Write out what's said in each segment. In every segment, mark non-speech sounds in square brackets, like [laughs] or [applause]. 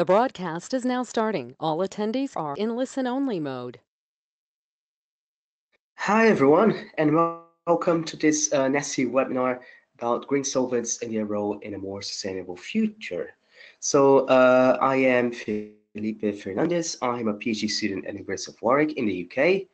The broadcast is now starting. All attendees are in listen-only mode. Hi, everyone, and welcome to this uh, NESSE webinar about green solvents and their role in a more sustainable future. So uh, I am Felipe Fernandez. I'm a PhD student at the University of Warwick in the UK,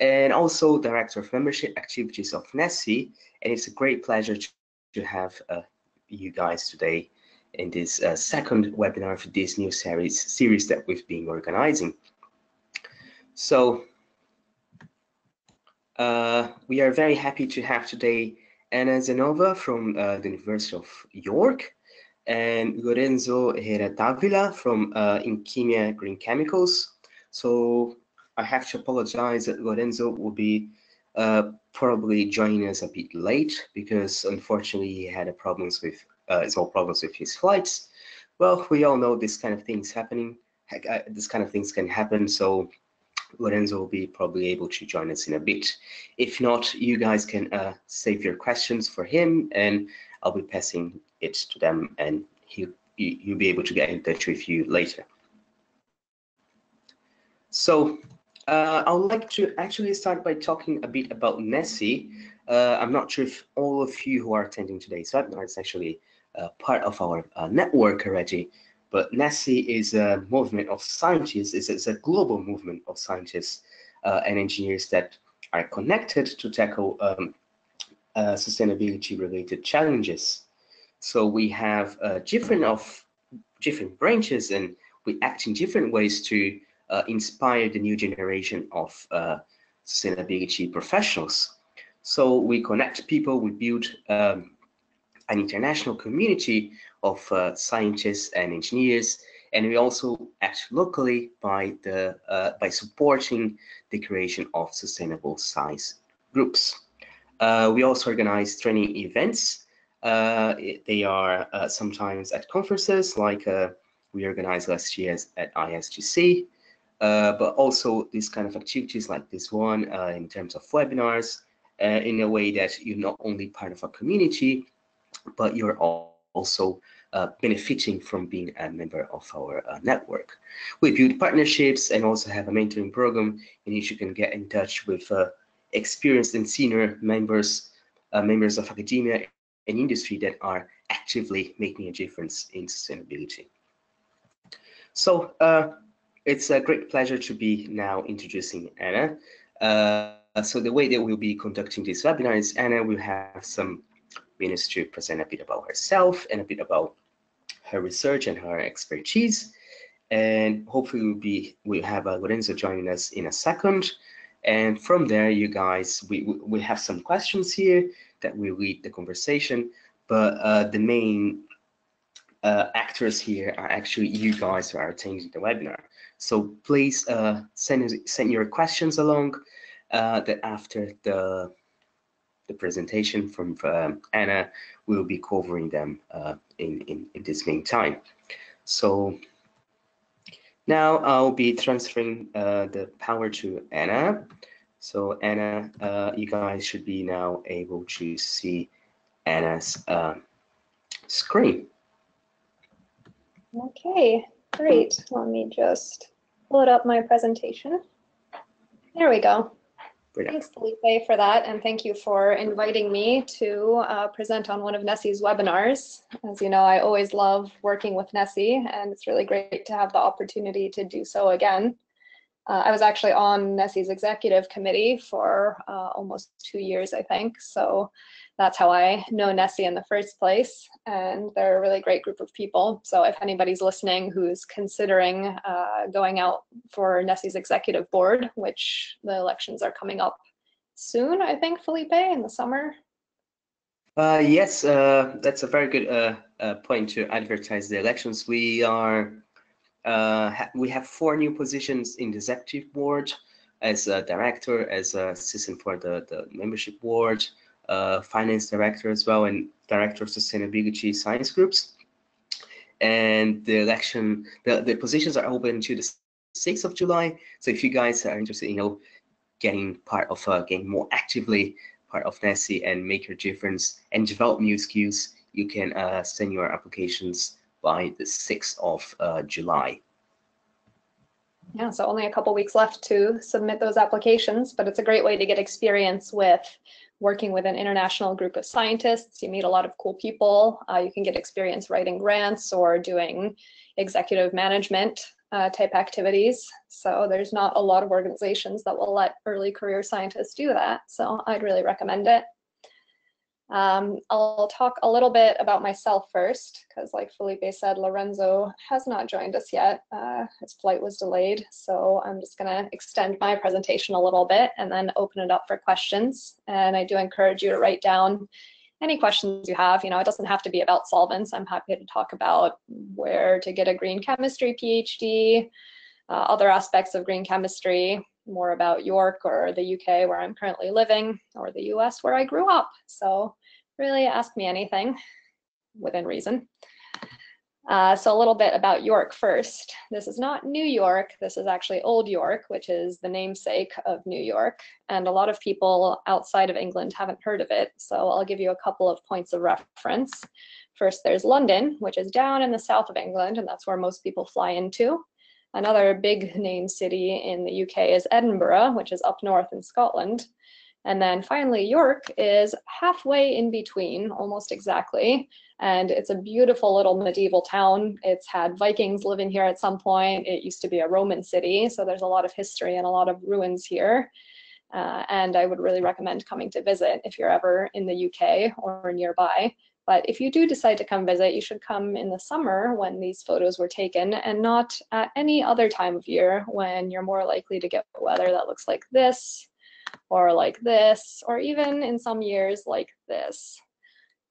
and also Director of Membership Activities of NESSE. And it's a great pleasure to, to have uh, you guys today in this uh, second webinar for this new series series that we've been organizing. So uh, we are very happy to have today Anna Zhenova from uh, the University of York and Lorenzo Davila from uh, InKemia Green Chemicals. So I have to apologize that Lorenzo will be uh, probably joining us a bit late because unfortunately he had a problems with uh, small problems with his flights. Well, we all know this kind of things happening. Uh, this kind of things can happen. So Lorenzo will be probably able to join us in a bit. If not, you guys can uh, save your questions for him and I'll be passing it to them and he'll, he'll be able to get in touch with you later. So uh, I would like to actually start by talking a bit about NESSE. Uh, I'm not sure if all of you who are attending today's webinar is actually part of our uh, network already, but NESSE is a movement of scientists, it's, it's a global movement of scientists uh, and engineers that are connected to tackle um, uh, sustainability related challenges. So we have different of different branches and we act in different ways to uh, inspire the new generation of uh, sustainability professionals. So we connect people, we build um, an international community of uh, scientists and engineers, and we also act locally by the uh, by supporting the creation of sustainable science groups. Uh, we also organize training events. Uh, they are sometimes at conferences, like we organized last year at ISGC, uh, but also these kind of activities like this one uh, in terms of webinars uh, in a way that you're not only part of a community, but you're also uh, benefiting from being a member of our uh, network. We build partnerships and also have a mentoring program in which you can get in touch with experienced and senior members, members of academia and industry that are actively making a difference in sustainability. So it's a great pleasure to be now introducing Anna. Uh, so the way that we'll be conducting this webinar is Anna will have some minutes to present a bit about herself and a bit about her research and her expertise. And hopefully we'll be we'll have uh, Lorenzo joining us in a second. And from there, you guys, we we have some questions here that will lead the conversation. But uh, the main uh, actors here are actually you guys who are attending the webinar. So please uh, send send your questions along. Uh, that after the the presentation from um, Anna, we'll be covering them uh, in, in in this meantime. So now I'll be transferring uh, the power to Anna. So Anna, uh, you guys should be now able to see Anna's uh, screen. Okay, great. Let me just load up my presentation. There we go. Thanks, Felipe, for that, and thank you for inviting me to uh, present on one of NESSE's webinars. As you know, I always love working with Nessie, and it's really great to have the opportunity to do so again. Uh, I was actually on NESSE's executive committee for uh, almost two years, I think, so that's how I know NESSE in the first place. And they're a really great group of people. So if anybody's listening who's considering uh, going out for NESSE's executive board, which the elections are coming up soon, I think, Felipe, in the summer. Uh, yes, uh, that's a very good uh, point to advertise the elections. We are ha we have four new positions in the executive board as a director, as a assistant for the, the membership board, uh, finance director as well, and director of sustainability science groups. And the election, the, the positions are open to the 6th of July. So if you guys are interested, you know, getting part of, uh, getting more actively part of NESSE and make your difference and develop new skills, you can uh, send your applications by the 6th of uh, July. Yeah, so only a couple weeks left to submit those applications, but it's a great way to get experience with working with an international group of scientists. You meet a lot of cool people. Uh, you can get experience writing grants or doing executive management uh, type activities. So there's not a lot of organizations that will let early career scientists do that. So I'd really recommend it. Um, I'll talk a little bit about myself first, because like Felipe said, Lorenzo has not joined us yet. Uh, his flight was delayed, so I'm just gonna extend my presentation a little bit and then open it up for questions. And I do encourage you to write down any questions you have. You know, it doesn't have to be about solvents. I'm happy to talk about where to get a green chemistry PhD, uh, other aspects of green chemistry, more about York or the UK where I'm currently living, or the US where I grew up. So really ask me anything within reason. Uh, so a little bit about York first. This is not New York. This is actually Old York, which is the namesake of New York. And a lot of people outside of England haven't heard of it. So I'll give you a couple of points of reference. First, there's London, which is down in the south of England, and that's where most people fly into. Another big [laughs] name city in the UK is Edinburgh, which is up north in Scotland. And then finally, York is halfway in between, almost exactly. And it's a beautiful little medieval town. It's had Vikings living here at some point. It used to be a Roman city, so there's a lot of history and a lot of ruins here. Uh, and I would really recommend coming to visit if you're ever in the UK or nearby. But if you do decide to come visit, you should come in the summer when these photos were taken and not at any other time of year when you're more likely to get weather that looks like this or like this, or even in some years like this.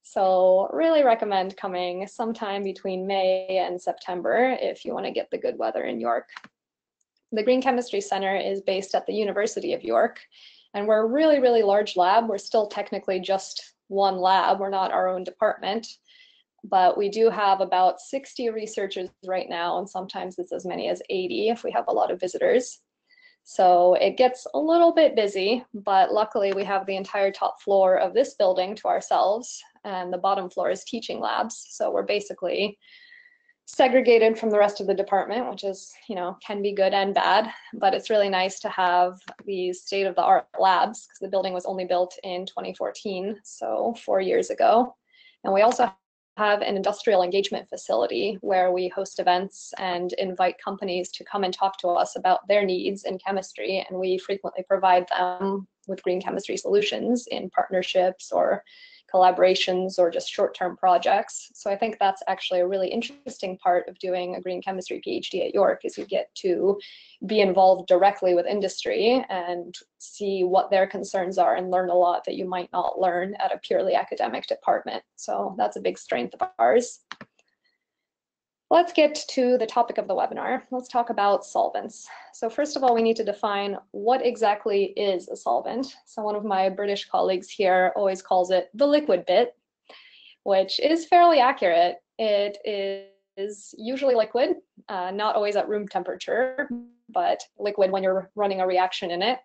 So really recommend coming sometime between May and September if you want to get the good weather in York. The Green Chemistry Center is based at the University of York, and we're a really, really large lab. We're still technically just one lab. We're not our own department, but we do have about 60 researchers right now, and sometimes it's as many as 80 if we have a lot of visitors. So it gets a little bit busy, but luckily we have the entire top floor of this building to ourselves, and the bottom floor is teaching labs. So we're basically segregated from the rest of the department, which is, you know, can be good and bad, but it's really nice to have these state of the art labs because the building was only built in 2014, so four years ago. And we also have an industrial engagement facility where we host events and invite companies to come and talk to us about their needs in chemistry. And we frequently provide them with green chemistry solutions in partnerships or collaborations or just short-term projects. So I think that's actually a really interesting part of doing a green chemistry PhD at York is you get to be involved directly with industry and see what their concerns are and learn a lot that you might not learn at a purely academic department. So that's a big strength of ours. Let's get to the topic of the webinar. Let's talk about solvents. So first of all, we need to define what exactly is a solvent. So one of my British colleagues here always calls it the liquid bit, which is fairly accurate. It is usually liquid, uh, not always at room temperature, but liquid when you're running a reaction in it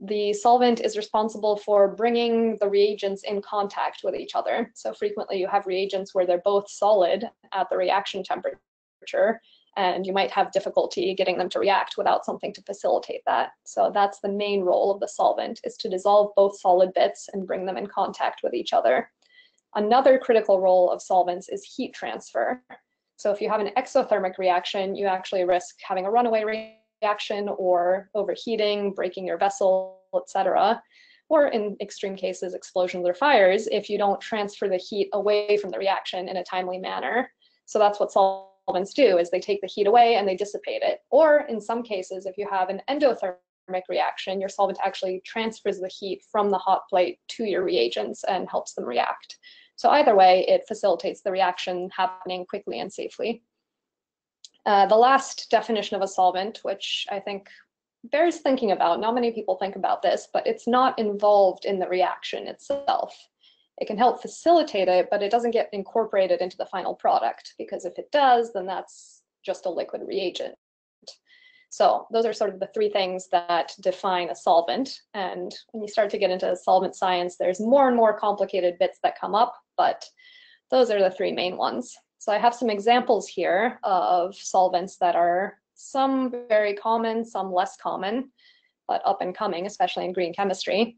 the solvent is responsible for bringing the reagents in contact with each other. So frequently you have reagents where they're both solid at the reaction temperature, and you might have difficulty getting them to react without something to facilitate that. So that's the main role of the solvent, is to dissolve both solid bits and bring them in contact with each other. Another critical role of solvents is heat transfer. So if you have an exothermic reaction, you actually risk having a runaway reaction reaction or overheating, breaking your vessel, etc. Or in extreme cases, explosions or fires, if you don't transfer the heat away from the reaction in a timely manner. So that's what solvents do, is they take the heat away and they dissipate it. Or in some cases, if you have an endothermic reaction, your solvent actually transfers the heat from the hot plate to your reagents and helps them react. So either way, it facilitates the reaction happening quickly and safely. Uh, the last definition of a solvent, which I think bears thinking about, not many people think about this, but it's not involved in the reaction itself. It can help facilitate it, but it doesn't get incorporated into the final product because if it does, then that's just a liquid reagent. So those are sort of the three things that define a solvent. And when you start to get into solvent science, there's more and more complicated bits that come up, but those are the three main ones. So I have some examples here of solvents that are some very common, some less common, but up and coming, especially in green chemistry.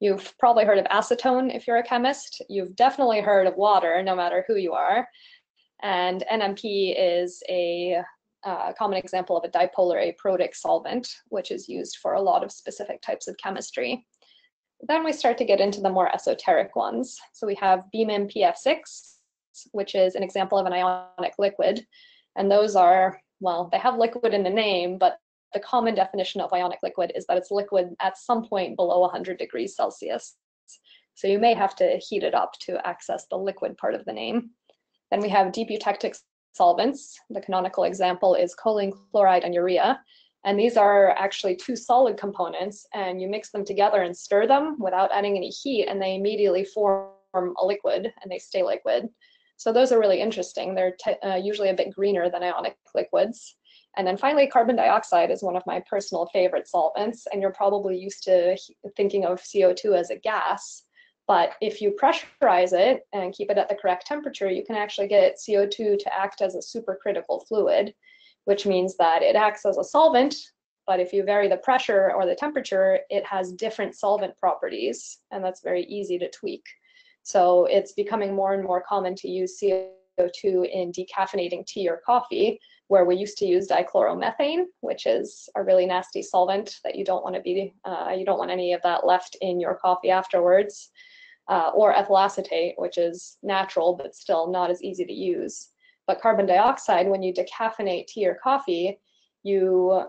You've probably heard of acetone if you're a chemist. You've definitely heard of water, no matter who you are. And NMP is a uh, common example of a dipolar aprotic solvent, which is used for a lot of specific types of chemistry. Then we start to get into the more esoteric ones. So we have BMIM-PF6, which is an example of an ionic liquid. And those are, well, they have liquid in the name, but the common definition of ionic liquid is that it's liquid at some point below 100 degrees Celsius. So you may have to heat it up to access the liquid part of the name. Then we have deep eutectic solvents. The canonical example is choline chloride and urea. And these are actually two solid components and you mix them together and stir them without adding any heat and they immediately form a liquid and they stay liquid. So those are really interesting. They're uh, usually a bit greener than ionic liquids. And then finally, carbon dioxide is one of my personal favorite solvents, and you're probably used to thinking of CO2 as a gas. But if you pressurize it and keep it at the correct temperature, you can actually get CO2 to act as a supercritical fluid, which means that it acts as a solvent, but if you vary the pressure or the temperature, it has different solvent properties, and that's very easy to tweak. So it's becoming more and more common to use CO2 in decaffeinating tea or coffee, where we used to use dichloromethane, which is a really nasty solvent that you don't want to be, uh, you don't want any of that left in your coffee afterwards, uh, or ethyl acetate, which is natural but still not as easy to use. But carbon dioxide, when you decaffeinate tea or coffee, you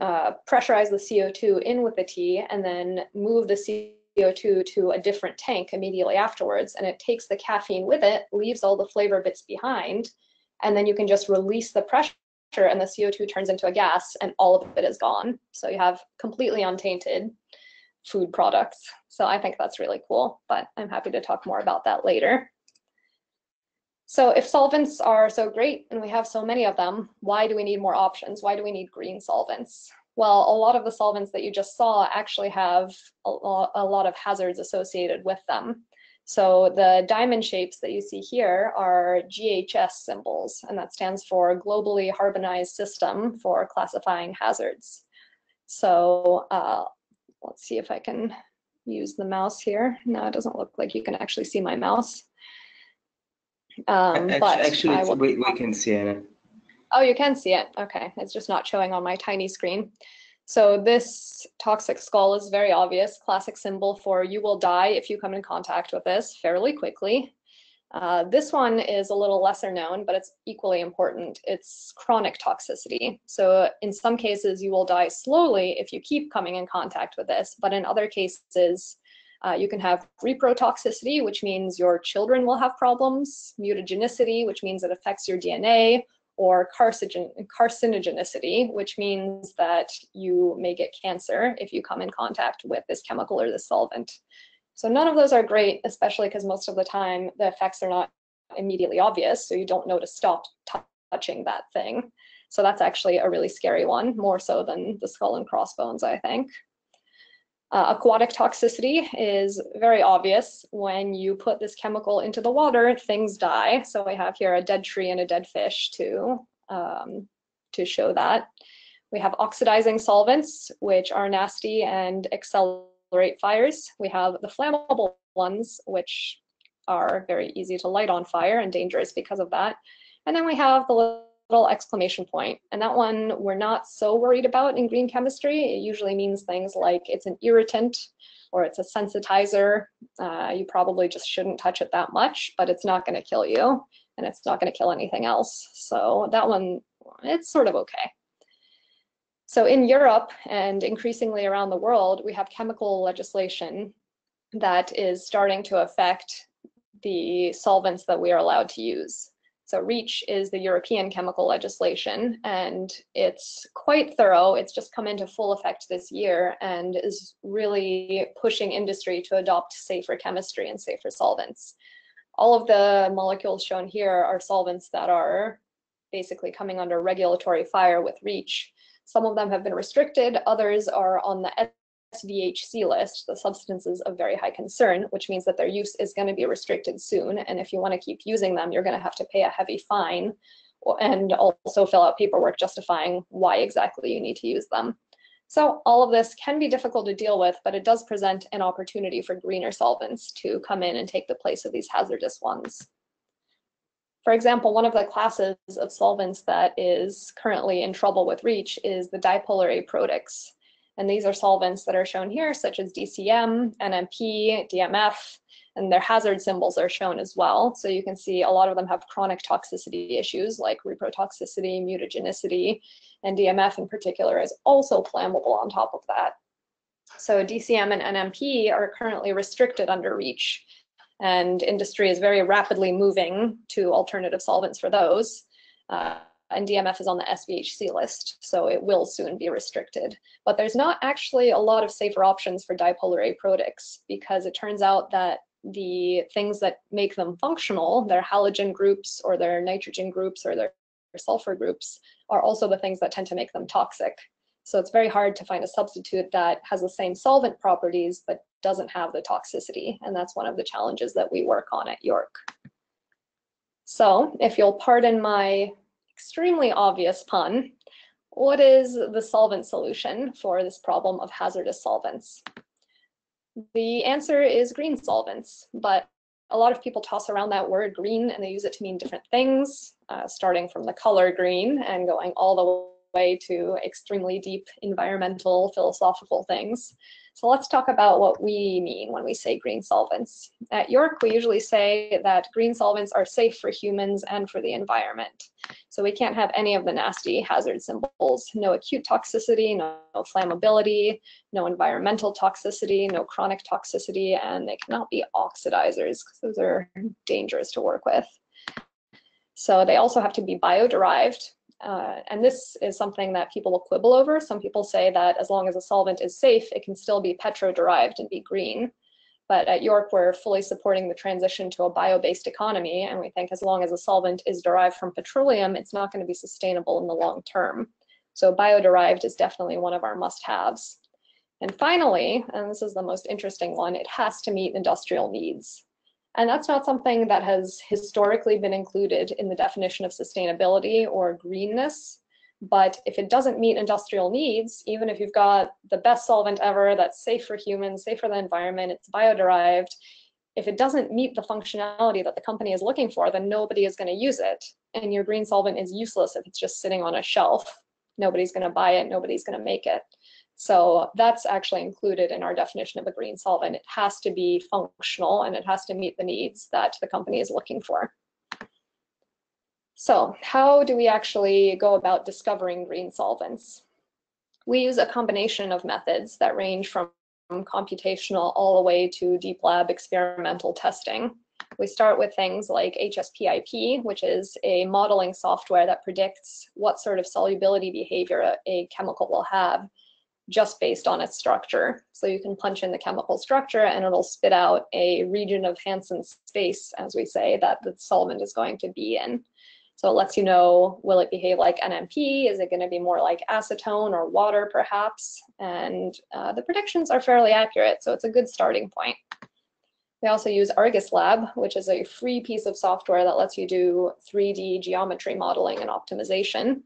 uh, pressurize the CO2 in with the tea and then move the CO2 to a different tank immediately afterwards, and it takes the caffeine with it, leaves all the flavor bits behind, and then you can just release the pressure and the CO2 turns into a gas and all of it is gone. So you have completely untainted food products. So I think that's really cool, but I'm happy to talk more about that later. So if solvents are so great and we have so many of them, why do we need more options? Why do we need green solvents? Well, a lot of the solvents that you just saw actually have a, a lot of hazards associated with them. So the diamond shapes that you see here are GHS symbols, and that stands for Globally Harmonized System for Classifying Hazards. So uh, let's see if I can use the mouse here. No, it doesn't look like you can actually see my mouse. Um, actually, but actually we, we can see it. Oh, you can see it. Okay, it's just not showing on my tiny screen. So this toxic skull is very obvious, classic symbol for you will die if you come in contact with this fairly quickly. Uh, this one is a little lesser known, but it's equally important. It's chronic toxicity. So in some cases, you will die slowly if you keep coming in contact with this, but in other cases, uh, you can have reprotoxicity, which means your children will have problems, mutagenicity, which means it affects your DNA, or carcinogen carcinogenicity, which means that you may get cancer if you come in contact with this chemical or this solvent. So none of those are great, especially because most of the time the effects are not immediately obvious, so you don't know to stop touching that thing. So that's actually a really scary one, more so than the skull and crossbones, I think. Uh, aquatic toxicity is very obvious. When you put this chemical into the water, things die. So we have here a dead tree and a dead fish to, um, to show that. We have oxidizing solvents, which are nasty and accelerate fires. We have the flammable ones, which are very easy to light on fire and dangerous because of that. And then we have the little exclamation point. And that one we're not so worried about in green chemistry. It usually means things like it's an irritant or it's a sensitizer. Uh, you probably just shouldn't touch it that much, but it's not going to kill you and it's not going to kill anything else. So that one, it's sort of okay. So in Europe and increasingly around the world, we have chemical legislation that is starting to affect the solvents that we are allowed to use. So REACH is the European chemical legislation, and it's quite thorough. It's just come into full effect this year and is really pushing industry to adopt safer chemistry and safer solvents. All of the molecules shown here are solvents that are basically coming under regulatory fire with REACH. Some of them have been restricted, others are on the SVHC list, the substances of very high concern, which means that their use is going to be restricted soon. And if you want to keep using them, you're going to have to pay a heavy fine and also fill out paperwork justifying why exactly you need to use them. So all of this can be difficult to deal with, but it does present an opportunity for greener solvents to come in and take the place of these hazardous ones. For example, one of the classes of solvents that is currently in trouble with REACH is the dipolar aprotics. And these are solvents that are shown here, such as DCM, NMP, DMF, and their hazard symbols are shown as well. So you can see a lot of them have chronic toxicity issues like reprotoxicity, mutagenicity, and DMF in particular is also flammable on top of that. So DCM and NMP are currently restricted under REACH, and industry is very rapidly moving to alternative solvents for those. Uh, and DMF is on the SVHC list, so it will soon be restricted. But there's not actually a lot of safer options for dipolar aprotics because it turns out that the things that make them functional, their halogen groups or their nitrogen groups or their sulfur groups, are also the things that tend to make them toxic. So it's very hard to find a substitute that has the same solvent properties but doesn't have the toxicity. And that's one of the challenges that we work on at York. So if you'll pardon my extremely obvious pun, what is the solvent solution for this problem of hazardous solvents? The answer is green solvents, but a lot of people toss around that word green and they use it to mean different things, uh, starting from the color green and going all the way to extremely deep environmental philosophical things. So let's talk about what we mean when we say green solvents. At York, we usually say that green solvents are safe for humans and for the environment. So we can't have any of the nasty hazard symbols, no acute toxicity, no, flammability, no environmental toxicity, no chronic toxicity, and they cannot be oxidizers because those are dangerous to work with. So they also have to be bio-derived, uh, and this is something that people will quibble over. Some people say that as long as a solvent is safe, it can still be petro-derived and be green. But at York, we're fully supporting the transition to a bio-based economy, and we think as long as a solvent is derived from petroleum, it's not going to be sustainable in the long term. So bio-derived is definitely one of our must-haves. And finally, and this is the most interesting one, it has to meet industrial needs. And that's not something that has historically been included in the definition of sustainability or greenness. But if it doesn't meet industrial needs, even if you've got the best solvent ever that's safe for humans, safe for the environment, it's bio-derived, if it doesn't meet the functionality that the company is looking for, then nobody is going to use it. And your green solvent is useless if it's just sitting on a shelf. Nobody's going to buy it, nobody's going to make it. So that's actually included in our definition of a green solvent. It has to be functional and it has to meet the needs that the company is looking for. So how do we actually go about discovering green solvents? We use a combination of methods that range from computational all the way to deep lab experimental testing. We start with things like HSPIP, which is a modeling software that predicts what sort of solubility behavior a chemical will have just based on its structure. So you can punch in the chemical structure and it'll spit out a region of Hansen space, as we say, that the solvent is going to be in. So it lets you know, will it behave like NMP? Is it going to be more like acetone or water perhaps? And uh, the predictions are fairly accurate, so it's a good starting point. We also use Argus Lab, which is a free piece of software that lets you do 3D geometry modeling and optimization.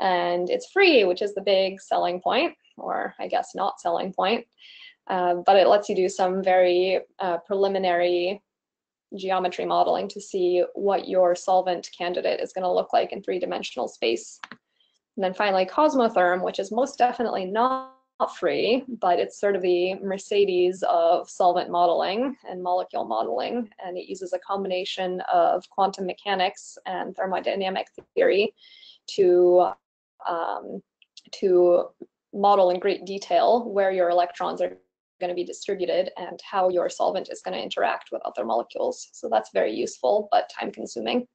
And it's free, which is the big selling point or I guess not selling point. Uh, but it lets you do some very uh, preliminary geometry modeling to see what your solvent candidate is going to look like in three-dimensional space. And then finally, Cosmotherm, which is most definitely not free, but it's sort of the Mercedes of solvent modeling and molecule modeling. And it uses a combination of quantum mechanics and thermodynamic theory to, um, to model in great detail where your electrons are going to be distributed and how your solvent is going to interact with other molecules. So that's very useful, but time consuming.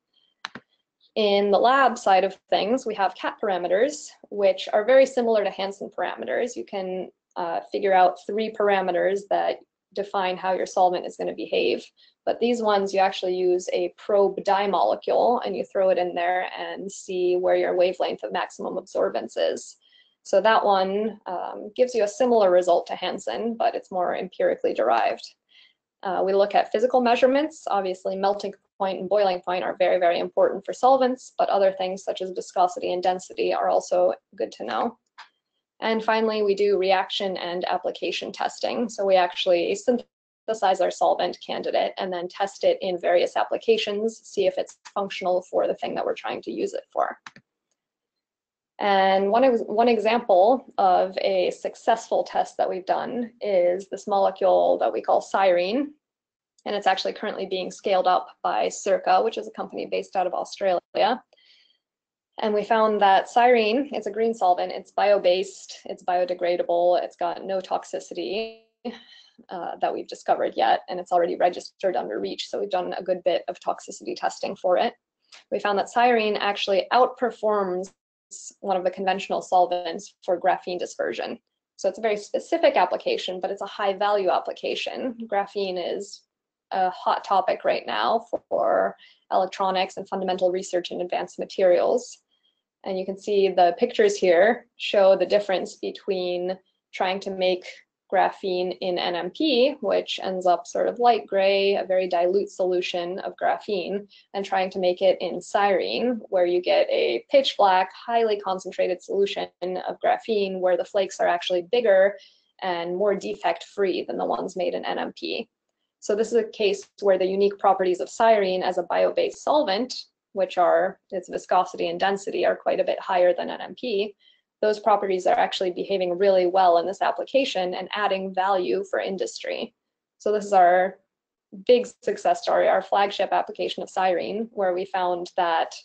In the lab side of things, we have KAT parameters, which are very similar to Hansen parameters. You can uh, figure out three parameters that define how your solvent is going to behave. But these ones, you actually use a probe dye molecule and you throw it in there and see where your wavelength of maximum absorbance is. So that one um, gives you a similar result to Hansen, but it's more empirically derived. Uh, we look at physical measurements. Obviously, melting point and boiling point are very, very important for solvents, but other things such as viscosity and density are also good to know. And finally, we do reaction and application testing. So we actually synthesize our solvent candidate and then test it in various applications, see if it's functional for the thing that we're trying to use it for. And one, one example of a successful test that we've done is this molecule that we call Cyrene. And it's actually currently being scaled up by Circa, which is a company based out of Australia. And we found that Cyrene, it's a green solvent, it's bio-based, it's biodegradable, it's got no toxicity uh, that we've discovered yet, and it's already registered under REACH, so we've done a good bit of toxicity testing for it. We found that Cyrene actually outperforms one of the conventional solvents for graphene dispersion. So it's a very specific application, but it's a high value application. Graphene is a hot topic right now for electronics and fundamental research in advanced materials. And you can see the pictures here show the difference between trying to make graphene in NMP, which ends up sort of light gray, a very dilute solution of graphene, and trying to make it in Cyrene, where you get a pitch black, highly concentrated solution of graphene, where the flakes are actually bigger and more defect free than the ones made in NMP. So this is a case where the unique properties of Cyrene as a bio-based solvent, which are its viscosity and density are quite a bit higher than NMP, those properties are actually behaving really well in this application and adding value for industry. So this is our big success story, our flagship application of Cyrene, where we found that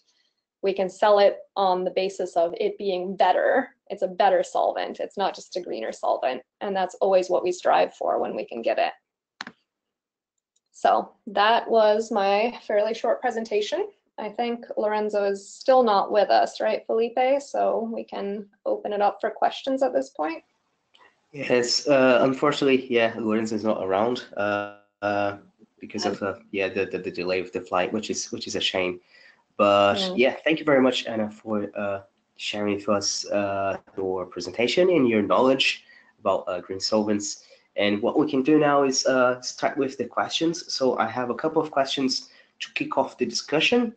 we can sell it on the basis of it being better. It's a better solvent. It's not just a greener solvent. And that's always what we strive for when we can get it. So that was my fairly short presentation. I think Lorenzo is still not with us, right, Felipe? So we can open it up for questions at this point. Yes, uh, unfortunately, yeah, Lorenzo is not around uh, uh, because of uh, yeah the, the, the delay of the flight, which is which is a shame. But mm. yeah, thank you very much, Anna, for uh, sharing with us uh, your presentation and your knowledge about green solvents. And what we can do now is start with the questions. So I have a couple of questions to kick off the discussion.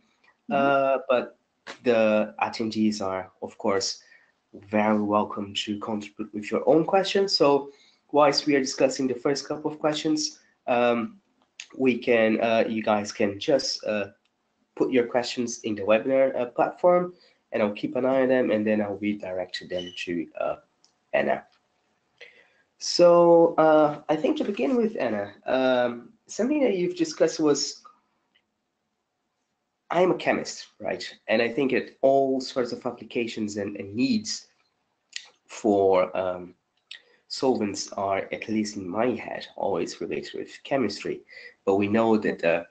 Mm-hmm. Uh, but the attendees are, of course, very welcome to contribute with your own questions. So whilst we are discussing the first couple of questions, um, we can, uh, you guys can just uh, put your questions in the webinar uh, platform and I'll keep an eye on them and then I'll redirect them to uh, Anna. So I think to begin with, Anna, um, something that you've discussed was I'm a chemist, right? And I think that all sorts of applications and, and needs for um, solvents are, at least in my head, always related with chemistry. But we know that uh,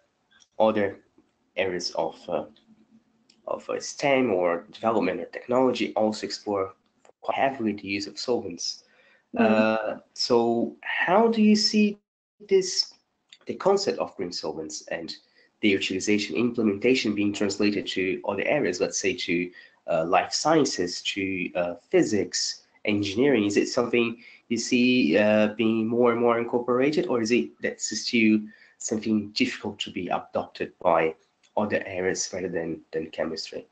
other areas of uh, of uh, STEM or development or technology also explore quite heavily the use of solvents. Mm. so how do you see this, the concept of green solvents and the utilization implementation being translated to other areas, let's say to uh, life sciences, to uh, physics, engineering? Is it something you see uh, being more and more incorporated, or is it that's still something difficult to be adopted by other areas rather than, than chemistry?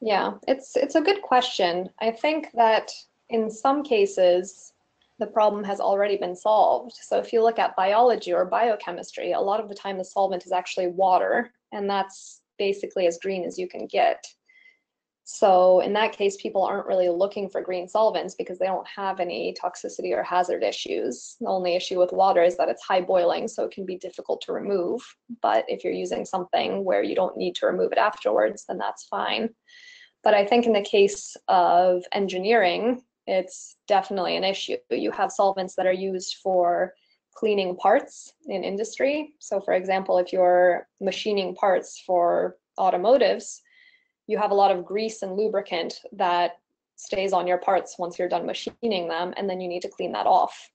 Yeah, it's it's a good question. I think that in some cases, the problem has already been solved. So if you look at biology or biochemistry, a lot of the time the solvent is actually water, and that's basically as green as you can get. So in that case, people aren't really looking for green solvents because they don't have any toxicity or hazard issues. The only issue with water is that it's high boiling, so it can be difficult to remove. But if you're using something where you don't need to remove it afterwards, then that's fine. But I think in the case of engineering, it's definitely an issue. You have solvents that are used for cleaning parts in industry. So for example, if you're machining parts for automotives, you have a lot of grease and lubricant that stays on your parts once you're done machining them, and then you need to clean that off.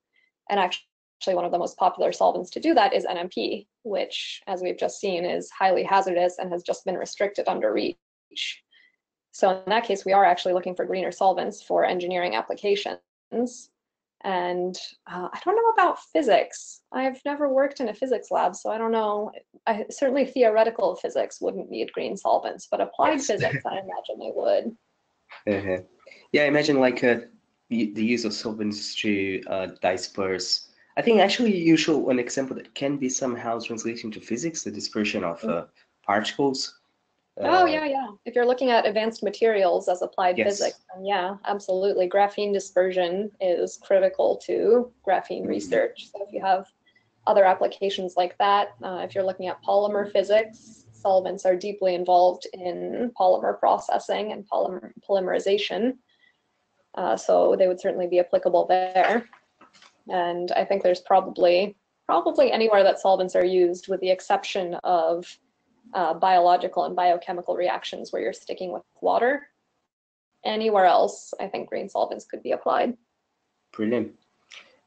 And actually one of the most popular solvents to do that is NMP, which as we've just seen is highly hazardous and has just been restricted under REACH. So in that case, we are actually looking for greener solvents for engineering applications. And uh, I don't know about physics. I've never worked in a physics lab, so I don't know. I, certainly theoretical physics wouldn't need green solvents, but applied yes. [laughs] physics, I imagine they would. Uh-huh. Yeah, I imagine like uh, the use of solvents to uh, disperse. I think actually you show an example that can be somehow translated to physics, the dispersion of mm. uh, particles. Oh, uh, yeah, yeah. If you're looking at advanced materials as applied yes. physics, then yeah, absolutely. Graphene dispersion is critical to graphene mm-hmm. research. So if you have other applications like that, uh, if you're looking at polymer physics, solvents are deeply involved in polymer processing and polymer polymerization. Uh, so they would certainly be applicable there. And I think there's probably probably anywhere that solvents are used, with the exception of uh, biological and biochemical reactions where you're sticking with water. Anywhere else, I think green solvents could be applied. Brilliant.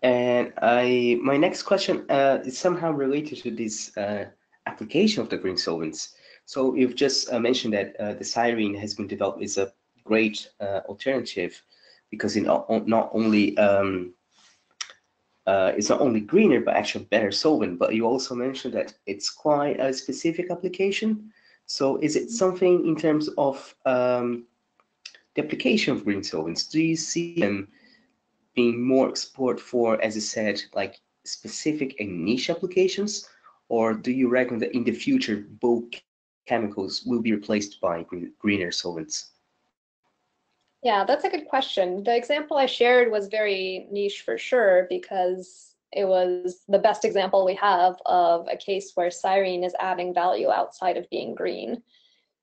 And I, my next question uh, is somehow related to this uh, application of the green solvents. So you've just uh, mentioned that uh, the Cyrene has been developed as a great uh, alternative because it not, not only um, uh, it's not only greener, but actually better solvent. But you also mentioned that it's quite a specific application. So is it something in terms of um, the application of green solvents? Do you see them being more explored for, as I said, like specific and niche applications? Or do you reckon that in the future, bulk chemicals will be replaced by green, greener solvents? Yeah, that's a good question. The example I shared was very niche for sure because it was the best example we have of a case where Cyrene is adding value outside of being green.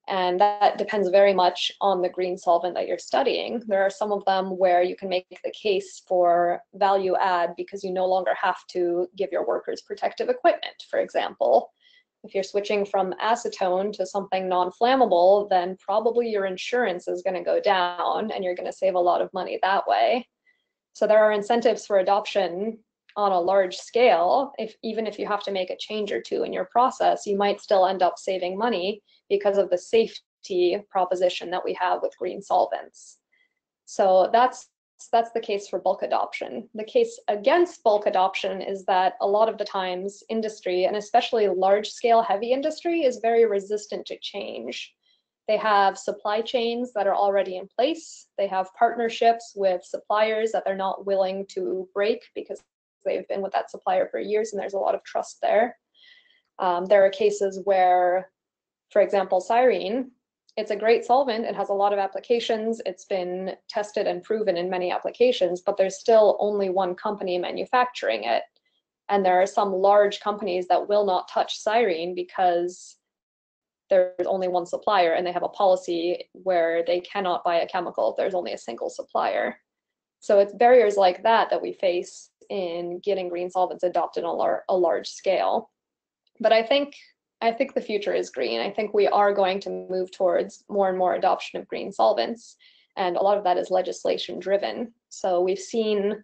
And that depends very much on the green solvent that you're studying. There are some of them where you can make the case for value add because you no longer have to give your workers protective equipment, for example. If you're switching from acetone to something non-flammable, then probably your insurance is going to go down and you're going to save a lot of money that way. So there are incentives for adoption on a large scale. If even if you have to make a change or two in your process, you might still end up saving money because of the safety proposition that we have with green solvents. So that's that's the case for bulk adoption. The case against bulk adoption is that a lot of the times industry, and especially large scale heavy industry, is very resistant to change. They have supply chains that are already in place. They have partnerships with suppliers that they're not willing to break because they've been with that supplier for years and there's a lot of trust there. Um, there are cases where, for example, Cyrene, it's a great solvent. It has a lot of applications. It's been tested and proven in many applications, but there's still only one company manufacturing it. And there are some large companies that will not touch Cyrene because there's only one supplier and they have a policy where they cannot buy a chemical if there's only a single supplier. So it's barriers like that that we face in getting green solvents adopted on a large scale. But I think I think the future is green. I think we are going to move towards more and more adoption of green solvents. And a lot of that is legislation driven. So we've seen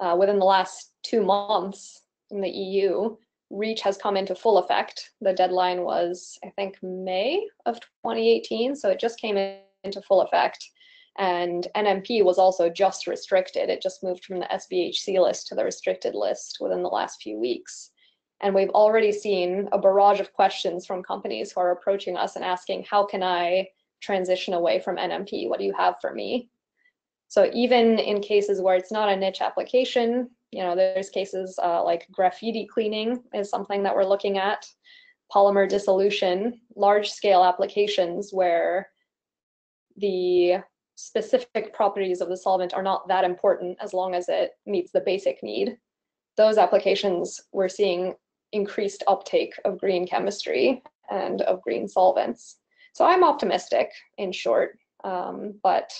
uh, within the last two months in the EU, REACH has come into full effect. The deadline was, I think, May of 2018. So it just came into full effect. And NMP was also just restricted. It just moved from the SVHC list to the restricted list within the last few weeks. And we've already seen a barrage of questions from companies who are approaching us and asking, how can I transition away from NMP? What do you have for me? So even in cases where it's not a niche application, you know, there's cases uh, like graffiti cleaning is something that we're looking at, polymer dissolution, large scale applications where the specific properties of the solvent are not that important as long as it meets the basic need. Those applications we're seeing increased uptake of green chemistry and of green solvents. So I'm optimistic in short, um, but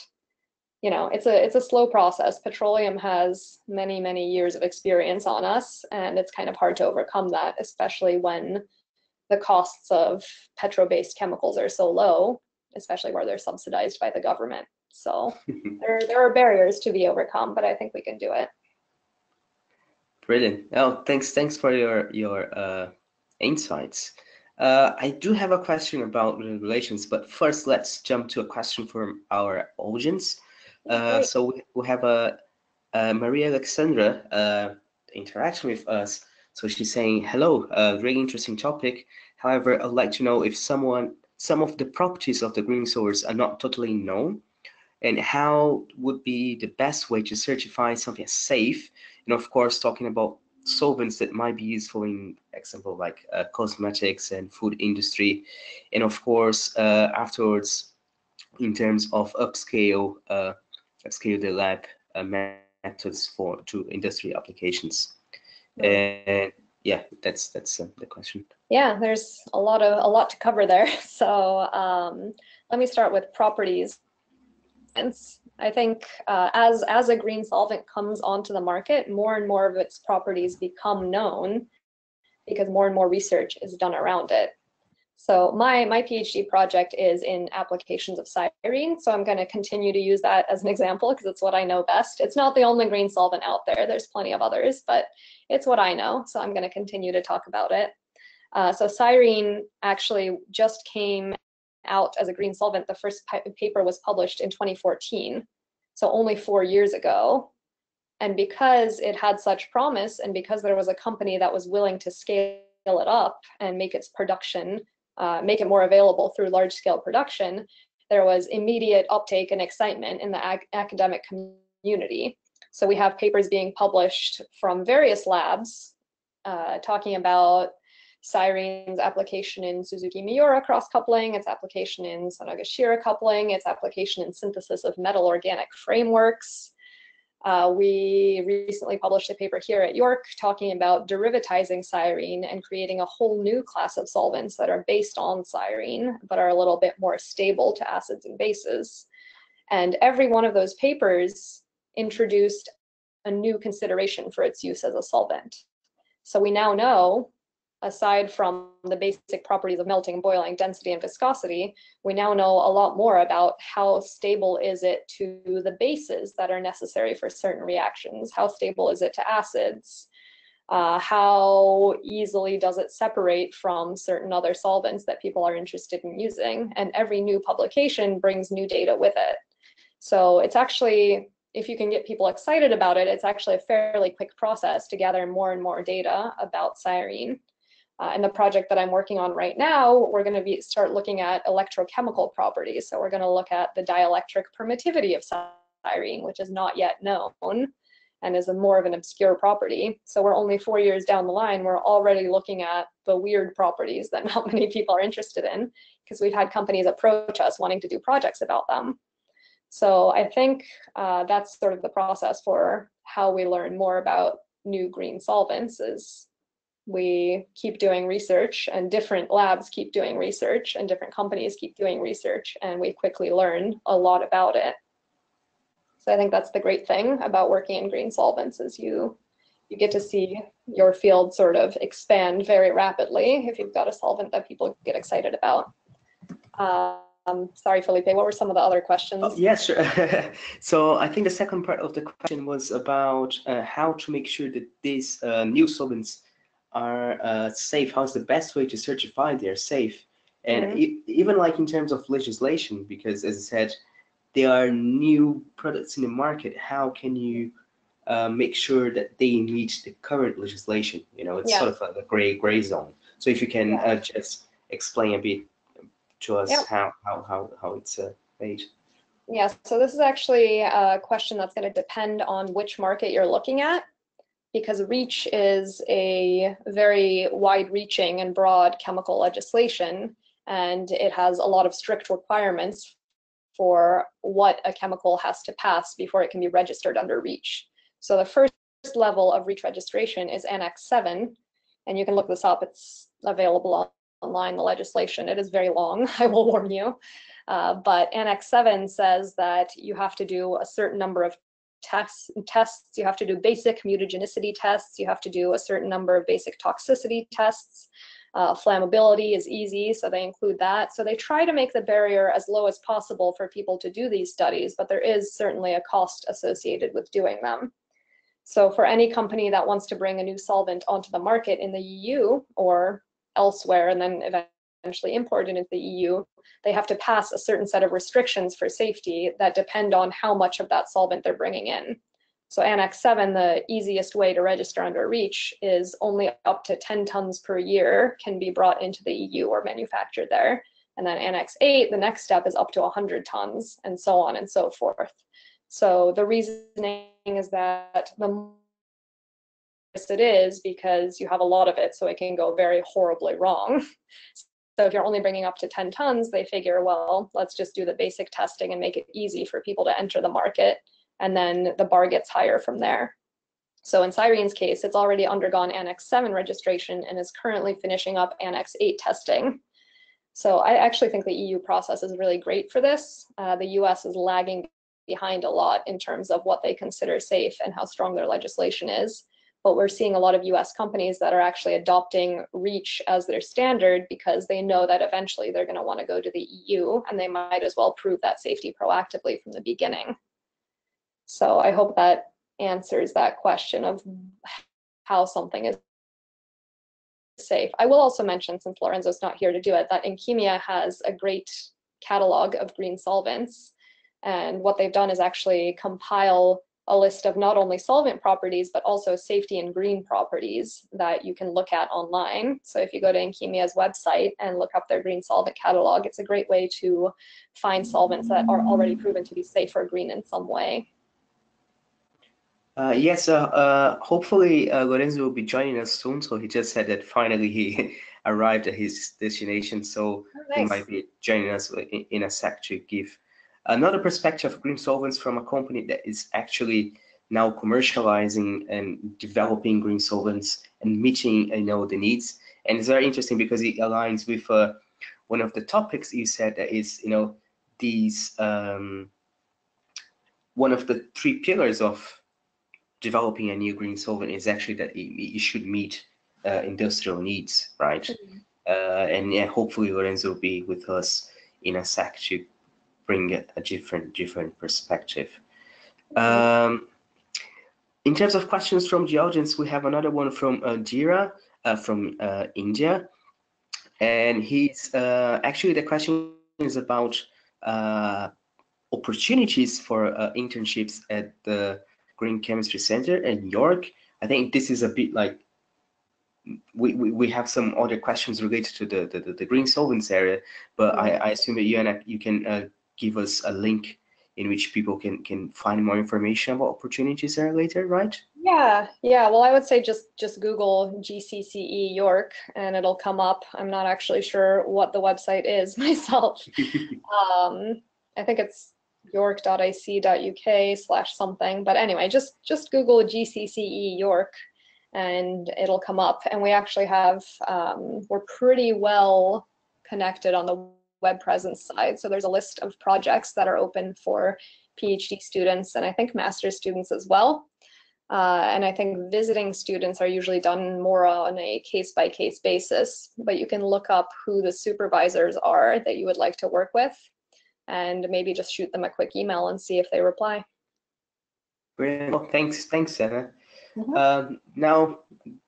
you know, it's a it's a slow process. Petroleum has many many years of experience on us, and it's kind of hard to overcome that, especially when the costs of petro-based chemicals are so low, especially where they're subsidized by the government. So [laughs] there there are barriers to be overcome, but I think we can do it. Brilliant. Oh, thanks. Thanks for your your uh, insights. Uh, I do have a question about regulations, but first let's jump to a question from our audience. Uh, so we, we have a, a Maria Alexandra uh, interaction with us. So she's saying, hello, uh, very interesting topic. However, I'd like to know if someone, some of the properties of the green source are not totally known and how would be the best way to certify something as safe. And of course, talking about solvents that might be useful in example like uh, cosmetics and food industry. And of course uh, afterwards in terms of upscale uh, upscale the lab uh, methods for to industry applications. And yeah that's that's uh, the question. Yeah there's a lot of a lot to cover there. [laughs] So um, let me start with properties I think uh, as, as a green solvent comes onto the market, more and more of its properties become known because more and more research is done around it. So my, my PhD project is in applications of Cyrene. So I'm going to continue to use that as an example because it's what I know best. It's not the only green solvent out there. There's plenty of others, but it's what I know. So I'm going to continue to talk about it. Uh, so Cyrene actually just came out as a green solvent, the first paper was published in 2014, so only four years ago. And because it had such promise and because there was a company that was willing to scale it up and make its production, uh, make it more available through large scale production, there was immediate uptake and excitement in the ac academic community. So we have papers being published from various labs uh, talking about Cyrene's application in Suzuki Miyaura cross coupling, its application in Sonogashira coupling, its application in synthesis of metal organic frameworks. Uh, we recently published a paper here at York talking about derivatizing Cyrene and creating a whole new class of solvents that are based on Cyrene, but are a little bit more stable to acids and bases. And every one of those papers introduced a new consideration for its use as a solvent. So we now know aside from the basic properties of melting, boiling, density, and viscosity, we now know a lot more about how stable is it to the bases that are necessary for certain reactions, how stable is it to acids, uh, how easily does it separate from certain other solvents that people are interested in using, and every new publication brings new data with it. So it's actually if you can get people excited about it, it's actually a fairly quick process to gather more and more data about Cyrene. Uh, in the project that I'm working on right now, we're going to be start looking at electrochemical properties. So we're going to look at the dielectric permittivity of Cyrene, which is not yet known and is a more of an obscure property. So we're only four years down the line, we're already looking at the weird properties that [laughs] not many people are interested in because we've had companies approach us wanting to do projects about them. So I think uh, that's sort of the process for how we learn more about new green solvents is we keep doing research and different labs keep doing research and different companies keep doing research and we quickly learn a lot about it. So I think that's the great thing about working in green solvents is you you get to see your field sort of expand very rapidly if you've got a solvent that people get excited about. Um, sorry, Felipe, what were some of the other questions? Oh, yes, sure. [laughs] so I think the second part of the question was about uh, how to make sure that these uh, new solvents are uh, safe? How's the best way to certify they're safe? And mm -hmm. e even like in terms of legislation, because as I said, there are new products in the market. How can you uh, make sure that they meet the current legislation? You know, it's yeah. sort of a, a, gray gray zone. So if you can yeah. uh, just explain a bit to us how, how, how, how it's uh, made. Yeah, so this is actually a question that's going to depend on which market you're looking at because REACH is a very wide-reaching and broad chemical legislation, and it has a lot of strict requirements for what a chemical has to pass before it can be registered under REACH. So the first level of REACH registration is Annex 7, and you can look this up. It's available online, the legislation. It is very long, [laughs] I will warn you. Uh, but Annex 7 says that you have to do a certain number of tests, tests. You have to do basic mutagenicity tests. You have to do a certain number of basic toxicity tests. Uh, flammability is easy, so they include that. So they try to make the barrier as low as possible for people to do these studies, but there is certainly a cost associated with doing them. So for any company that wants to bring a new solvent onto the market in the EU or elsewhere and then eventually imported into the EU, they have to pass a certain set of restrictions for safety that depend on how much of that solvent they're bringing in. So Annex 7, the easiest way to register under REACH is only up to 10 tons per year can be brought into the EU or manufactured there. And then Annex 8, the next step is up to 100 tons and so on and so forth. So the reasoning is that the it is because you have a lot of it, so it can go very horribly wrong. [laughs] So if you're only bringing up to 10 tons, they figure, well, let's just do the basic testing and make it easy for people to enter the market and then the bar gets higher from there. So in Cyrene's case, it's already undergone Annex 7 registration and is currently finishing up Annex 8 testing. So I actually think the EU process is really great for this. Uh, the US is lagging behind a lot in terms of what they consider safe and how strong their legislation is. But we're seeing a lot of US companies that are actually adopting REACH as their standard because they know that eventually they're going to want to go to the EU and they might as well prove that safety proactively from the beginning. So I hope that answers that question of how something is safe. I will also mention, since Lorenzo's not here to do it, that InKemia has a great catalog of green solvents. And what they've done is actually compile a list of not only solvent properties, but also safety and green properties that you can look at online. So if you go to InKemia's website and look up their green solvent catalog, it's a great way to find solvents that are already proven to be safe or green in some way. Uh, yes, uh, uh, hopefully uh, Lorenzo will be joining us soon. So he just said that finally he [laughs] arrived at his destination. So oh, nice. he might be joining us in, in, a sec to give another perspective of green solvents from a company that is actually now commercializing and developing green solvents and meeting you know the needs. And it's very interesting because it aligns with uh, one of the topics you said that is you know these um, one of the three pillars of developing a new green solvent is actually that it, it should meet uh, industrial needs, right? Mm-hmm. Uh, and yeah, hopefully Lorenzo will be with us in a sec to bring a different different perspective. Um, in terms of questions from the audience, we have another one from uh, Jira uh, from uh, India, and he's uh, actually the question is about uh, opportunities for uh, internships at the Green Chemistry Center in York. I think this is a bit like we, we, we have some other questions related to the, the, the green solvents area, but I, I assume that you and you can uh, give us a link in which people can can find more information about opportunities there later, right? Yeah, yeah. Well, I would say just just Google GCCE York and it'll come up. I'm not actually sure what the website is [laughs] myself. [laughs] um, I think it's york.ic.uk slash something. But anyway, just just Google GCCE York and it'll come up. And we actually have, um, we're pretty well connected on the web presence side. So there's a list of projects that are open for PhD students and I think master's students as well. Uh, and I think visiting students are usually done more on a case by case basis, but you can look up who the supervisors are that you would like to work with and maybe just shoot them a quick email and see if they reply. Brilliant. Well, thanks, thanks, Anna. Mm -hmm. um, now,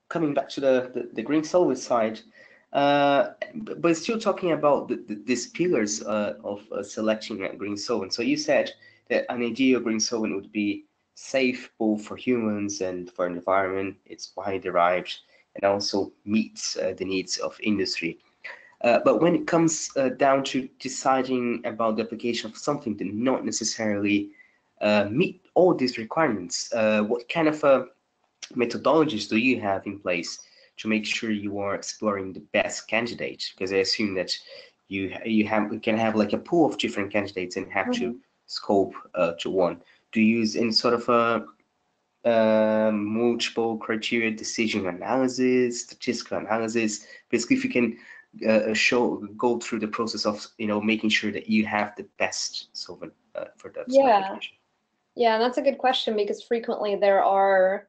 coming back to the, the, the green solid side, uh, but still talking about the, the, these pillars uh, of uh, selecting a green solvent. So you said that an ideal green solvent would be safe both for humans and for environment. It's bio-derived and also meets uh, the needs of industry. Uh, but when it comes uh, down to deciding about the application of something that not necessarily meet all these requirements, what kind of methodologies do you have in place to make sure you are exploring the best candidate? Because I assume that you you have you can have like a pool of different candidates and have mm -hmm. to mm-hmm. scope to one. Do you use any sort of a multiple criteria decision analysis, statistical analysis? Basically, if you can uh, show go through the process of you know making sure that you have the best solvent uh, for that yeah yeah and that's a good question because frequently there are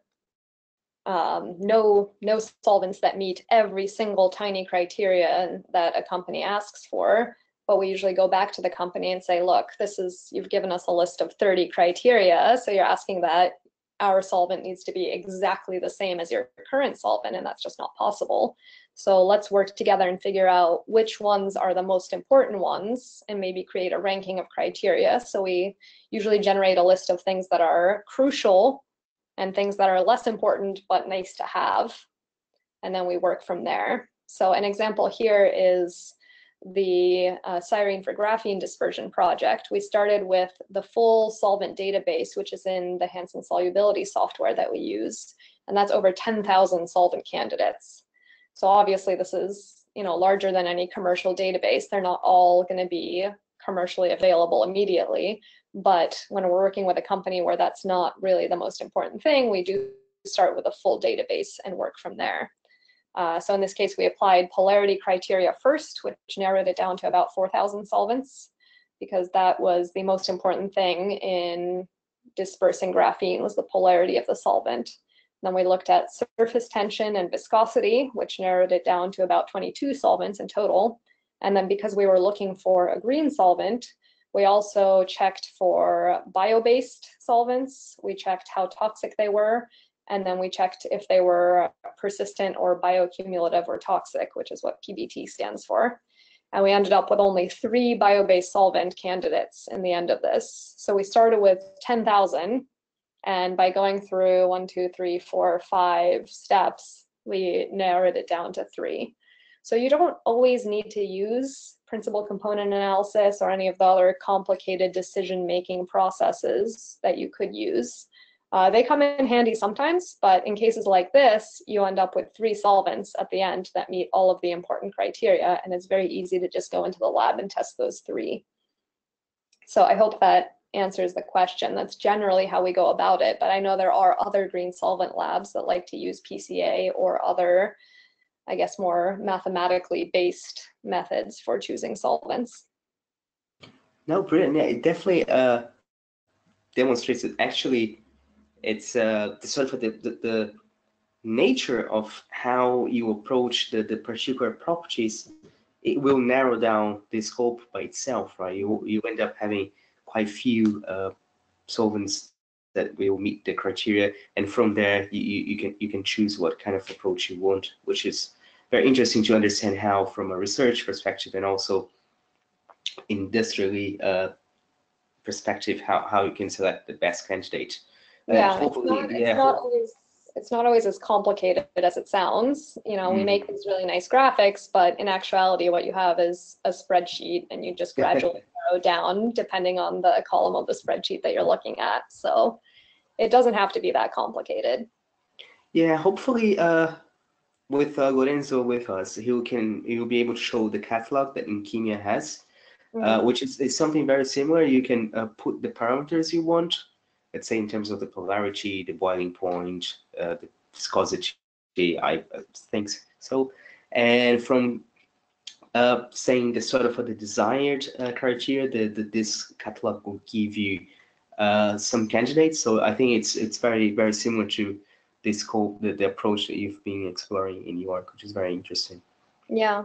um, no no solvents that meet every single tiny criteria that a company asks for. But we usually go back to the company and say look this is you've given us a list of 30 criteria. So you're asking that our solvent needs to be exactly the same as your current solvent and that's just not possible. So let's work together and figure out which ones are the most important ones and maybe create a ranking of criteria. So we usually generate a list of things that are crucial and things that are less important but nice to have. And then we work from there. So an example here is the uh, for graphene dispersion project. We started with the full solvent database, which is in the Hansen solubility software that we use, and that's over 10,000 solvent candidates. So obviously this is you know larger than any commercial database. They're not all going to be commercially available immediately, but when we're working with a company where that's not really the most important thing, we do start with a full database and work from there. Uh, so in this case, we applied polarity criteria first, which narrowed it down to about 4,000 solvents, because that was the most important thing in dispersing graphene was the polarity of the solvent. Then we looked at surface tension and viscosity, which narrowed it down to about 22 solvents in total. And then because we were looking for a green solvent, we also checked for bio-based solvents. We checked how toxic they were, and then we checked if they were persistent or bioaccumulative or toxic, which is what PBT stands for. And we ended up with only three bio-based solvent candidates in the end of this. So we started with 10,000, and by going through one, two, three, four, five steps, we narrowed it down to three. So you don't always need to use principal component analysis or any of the other complicated decision-making processes that you could use. Uh, they come in handy sometimes, but in cases like this, you end up with three solvents at the end that meet all of the important criteria, and it's very easy to just go into the lab and test those three. So I hope that answers the question. That's generally how we go about it, but I know there are other green solvent labs that like to use PCA or other, I guess, more mathematically based methods for choosing solvents. No, brilliant. Yeah, it definitely uh, demonstrates that actually it's uh, the sort of the, the, the nature of how you approach the, the particular properties, it will narrow down the scope by itself, right? You, you end up having quite few uh, solvents that will meet the criteria, and from there you, you can you can choose what kind of approach you want, which is very interesting to understand how, from a research perspective and also industrially uh, perspective, how how you can select the best candidate. Uh, yeah, it's not, it's not always it's not always as complicated as it sounds. You know, mm. we make these really nice graphics, but in actuality, what you have is a spreadsheet, and you just [laughs] gradually narrow down depending on the column of the spreadsheet that you're looking at. So it doesn't have to be that complicated. Yeah, hopefully, uh, with uh, Lorenzo with us, he can he will be able to show the catalog that InKemia has, uh, mm-hmm. which is, is something very similar. You can uh, put the parameters you want let's say in terms of the polarity, the boiling point, uh, the viscosity, I uh, think so. And from uh, saying the sort of the desired uh, criteria, the, the, this catalog will give you uh, some candidates. So I think it's it's very very similar to this scope, the, the approach that you've been exploring in New York, which is very interesting. Yeah,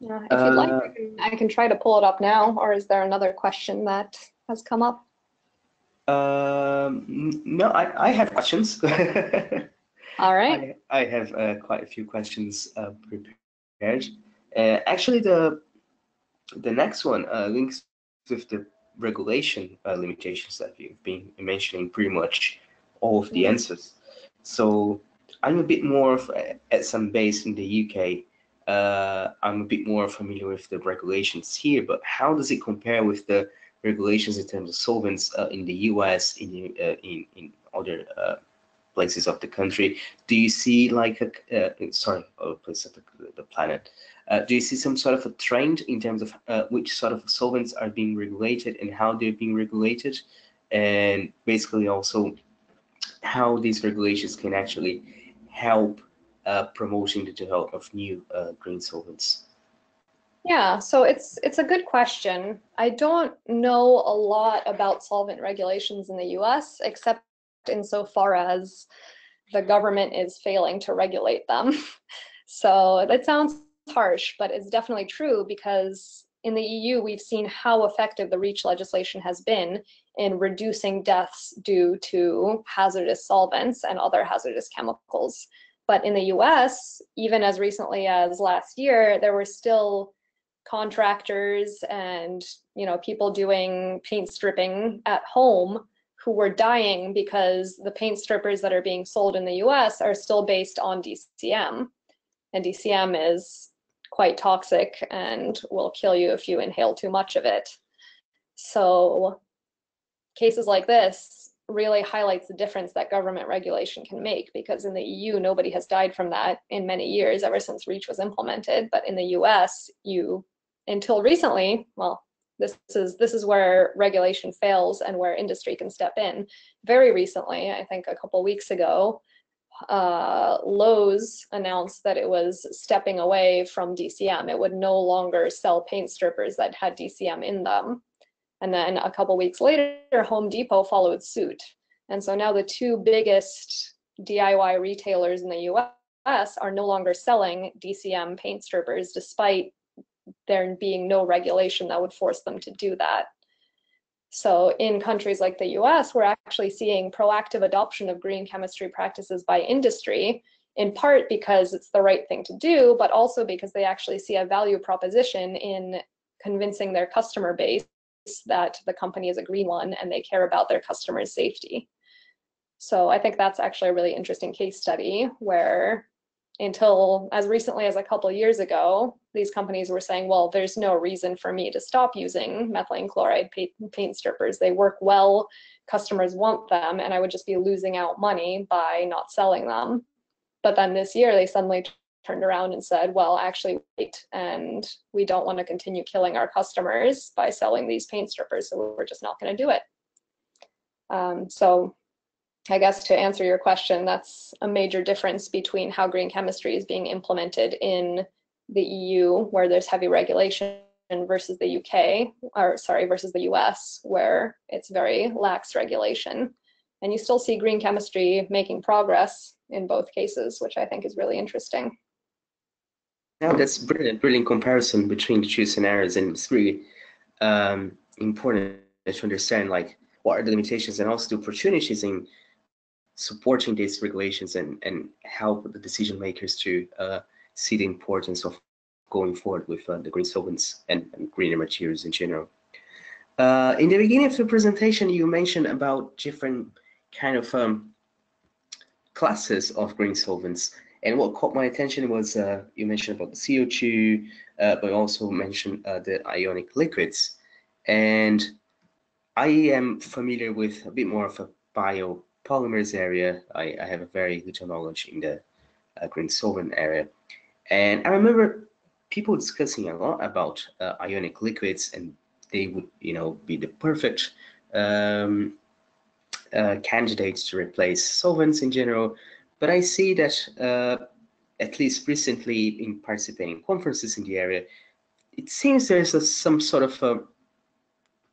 yeah. If you'd like, I can, I can try to pull it up now. Or is there another question that has come up? Um, no, I, I have questions. [laughs] All right. I, I have uh, quite a few questions uh, prepared. Uh, actually, the the next one uh, links with the regulation uh, limitations that you've been mentioning pretty much all of the mm -hmm. answers. So I'm a bit more of, at some base in the UK. Uh, I'm a bit more familiar with the regulations here, but how does it compare with the regulations in terms of solvents uh, in the US, in uh, in in other uh, places of the country. Do you see like a uh, sorry, other places of the, the planet? Uh, do you see some sort of a trend in terms of uh, which sort of solvents are being regulated and how they're being regulated, and basically also how these regulations can actually help uh, promoting the development of new uh, green solvents? Yeah, so it's it's a good question. I don't know a lot about solvent regulations in the US except insofar as the government is failing to regulate them. [laughs] so that sounds harsh, but it's definitely true because in the EU we've seen how effective the REACH legislation has been in reducing deaths due to hazardous solvents and other hazardous chemicals. But in the US, even as recently as last year, there were still contractors and you know people doing paint stripping at home who were dying because the paint strippers that are being sold in the US are still based on DCM. And DCM is quite toxic and will kill you if you inhale too much of it. So cases like this really highlights the difference that government regulation can make because in the EU nobody has died from that in many years ever since REACH was implemented but in the US you until recently well this is this is where regulation fails and where industry can step in very recently i think a couple weeks ago uh, Lowe's announced that it was stepping away from DCM. It would no longer sell paint strippers that had DCM in them. And then a couple weeks later, Home Depot followed suit. And so now the two biggest DIY retailers in the US are no longer selling DCM paint strippers despite there being no regulation that would force them to do that. So in countries like the US, we're actually seeing proactive adoption of green chemistry practices by industry, in part because it's the right thing to do, but also because they actually see a value proposition in convincing their customer base that the company is a green one and they care about their customers' safety. So I think that's actually a really interesting case study where until as recently as a couple years ago, these companies were saying, well, there's no reason for me to stop using methylene chloride paint strippers. They work well, customers want them, and I would just be losing out money by not selling them. But then this year, they suddenly turned around and said, well, actually, wait, and we don't want to continue killing our customers by selling these paint strippers, so we're just not going to do it. Um, so I guess to answer your question, that's a major difference between how green chemistry is being implemented in the EU, where there's heavy regulation, versus the UK, or sorry, versus the US, where it's very lax regulation. And you still see green chemistry making progress in both cases, which I think is really interesting. Now that's brilliant, brilliant comparison between the two scenarios, and it's really um, important to understand like what are the limitations and also the opportunities in supporting these regulations and, and help the decision makers to uh, see the importance of going forward with uh, the green solvents and, and, greener materials in general. Uh, in the beginning of the presentation, you mentioned about different kind of um, classes of green solvents. And what caught my attention was uh, you mentioned about the CO2, uh, but also mentioned uh, the ionic liquids. And I am familiar with a bit more of a bio polymers area, I, I have a very little knowledge in the uh, green solvent area. And I remember people discussing a lot about uh, ionic liquids and they would, you know, be the perfect um, uh, candidates to replace solvents in general. But I see that uh, at least recently in participating conferences in the area, it seems there's a, some sort of a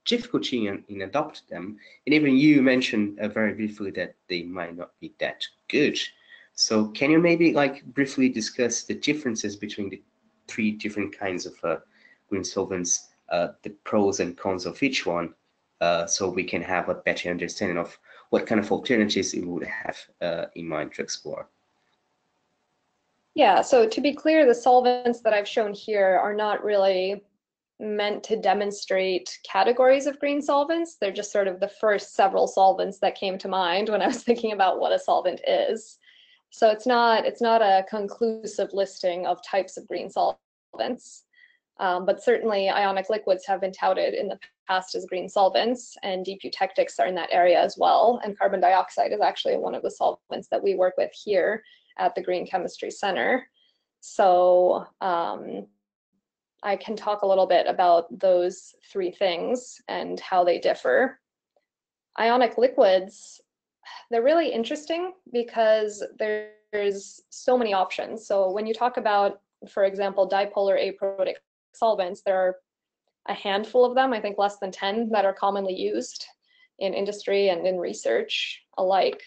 difficulty in, in them. And even you mentioned uh, very briefly that they might not be that good. So can you maybe like briefly discuss the differences between the three different kinds of uh, green solvents, uh, the pros and cons of each one, uh, so we can have a better understanding of what kind of alternatives we would have uh, in mind to explore. Yeah, so to be clear, the solvents that I've shown here are not really meant to demonstrate categories of green solvents. They're just sort of the first several solvents that came to mind when I was [laughs] thinking about what a solvent is. So it's not it's not a conclusive listing of types of green solvents, um, but certainly ionic liquids have been touted in the past as green solvents, and deep eutectics are in that area as well. And carbon dioxide is actually one of the solvents that we work with here at the Green Chemistry Center. So um, I can talk a little bit about those three things and how they differ. Ionic liquids, they're really interesting because there's so many options. So when you talk about, for example, dipolar aprotic solvents, there are a handful of them, I think less than 10 that are commonly used in industry and in research alike.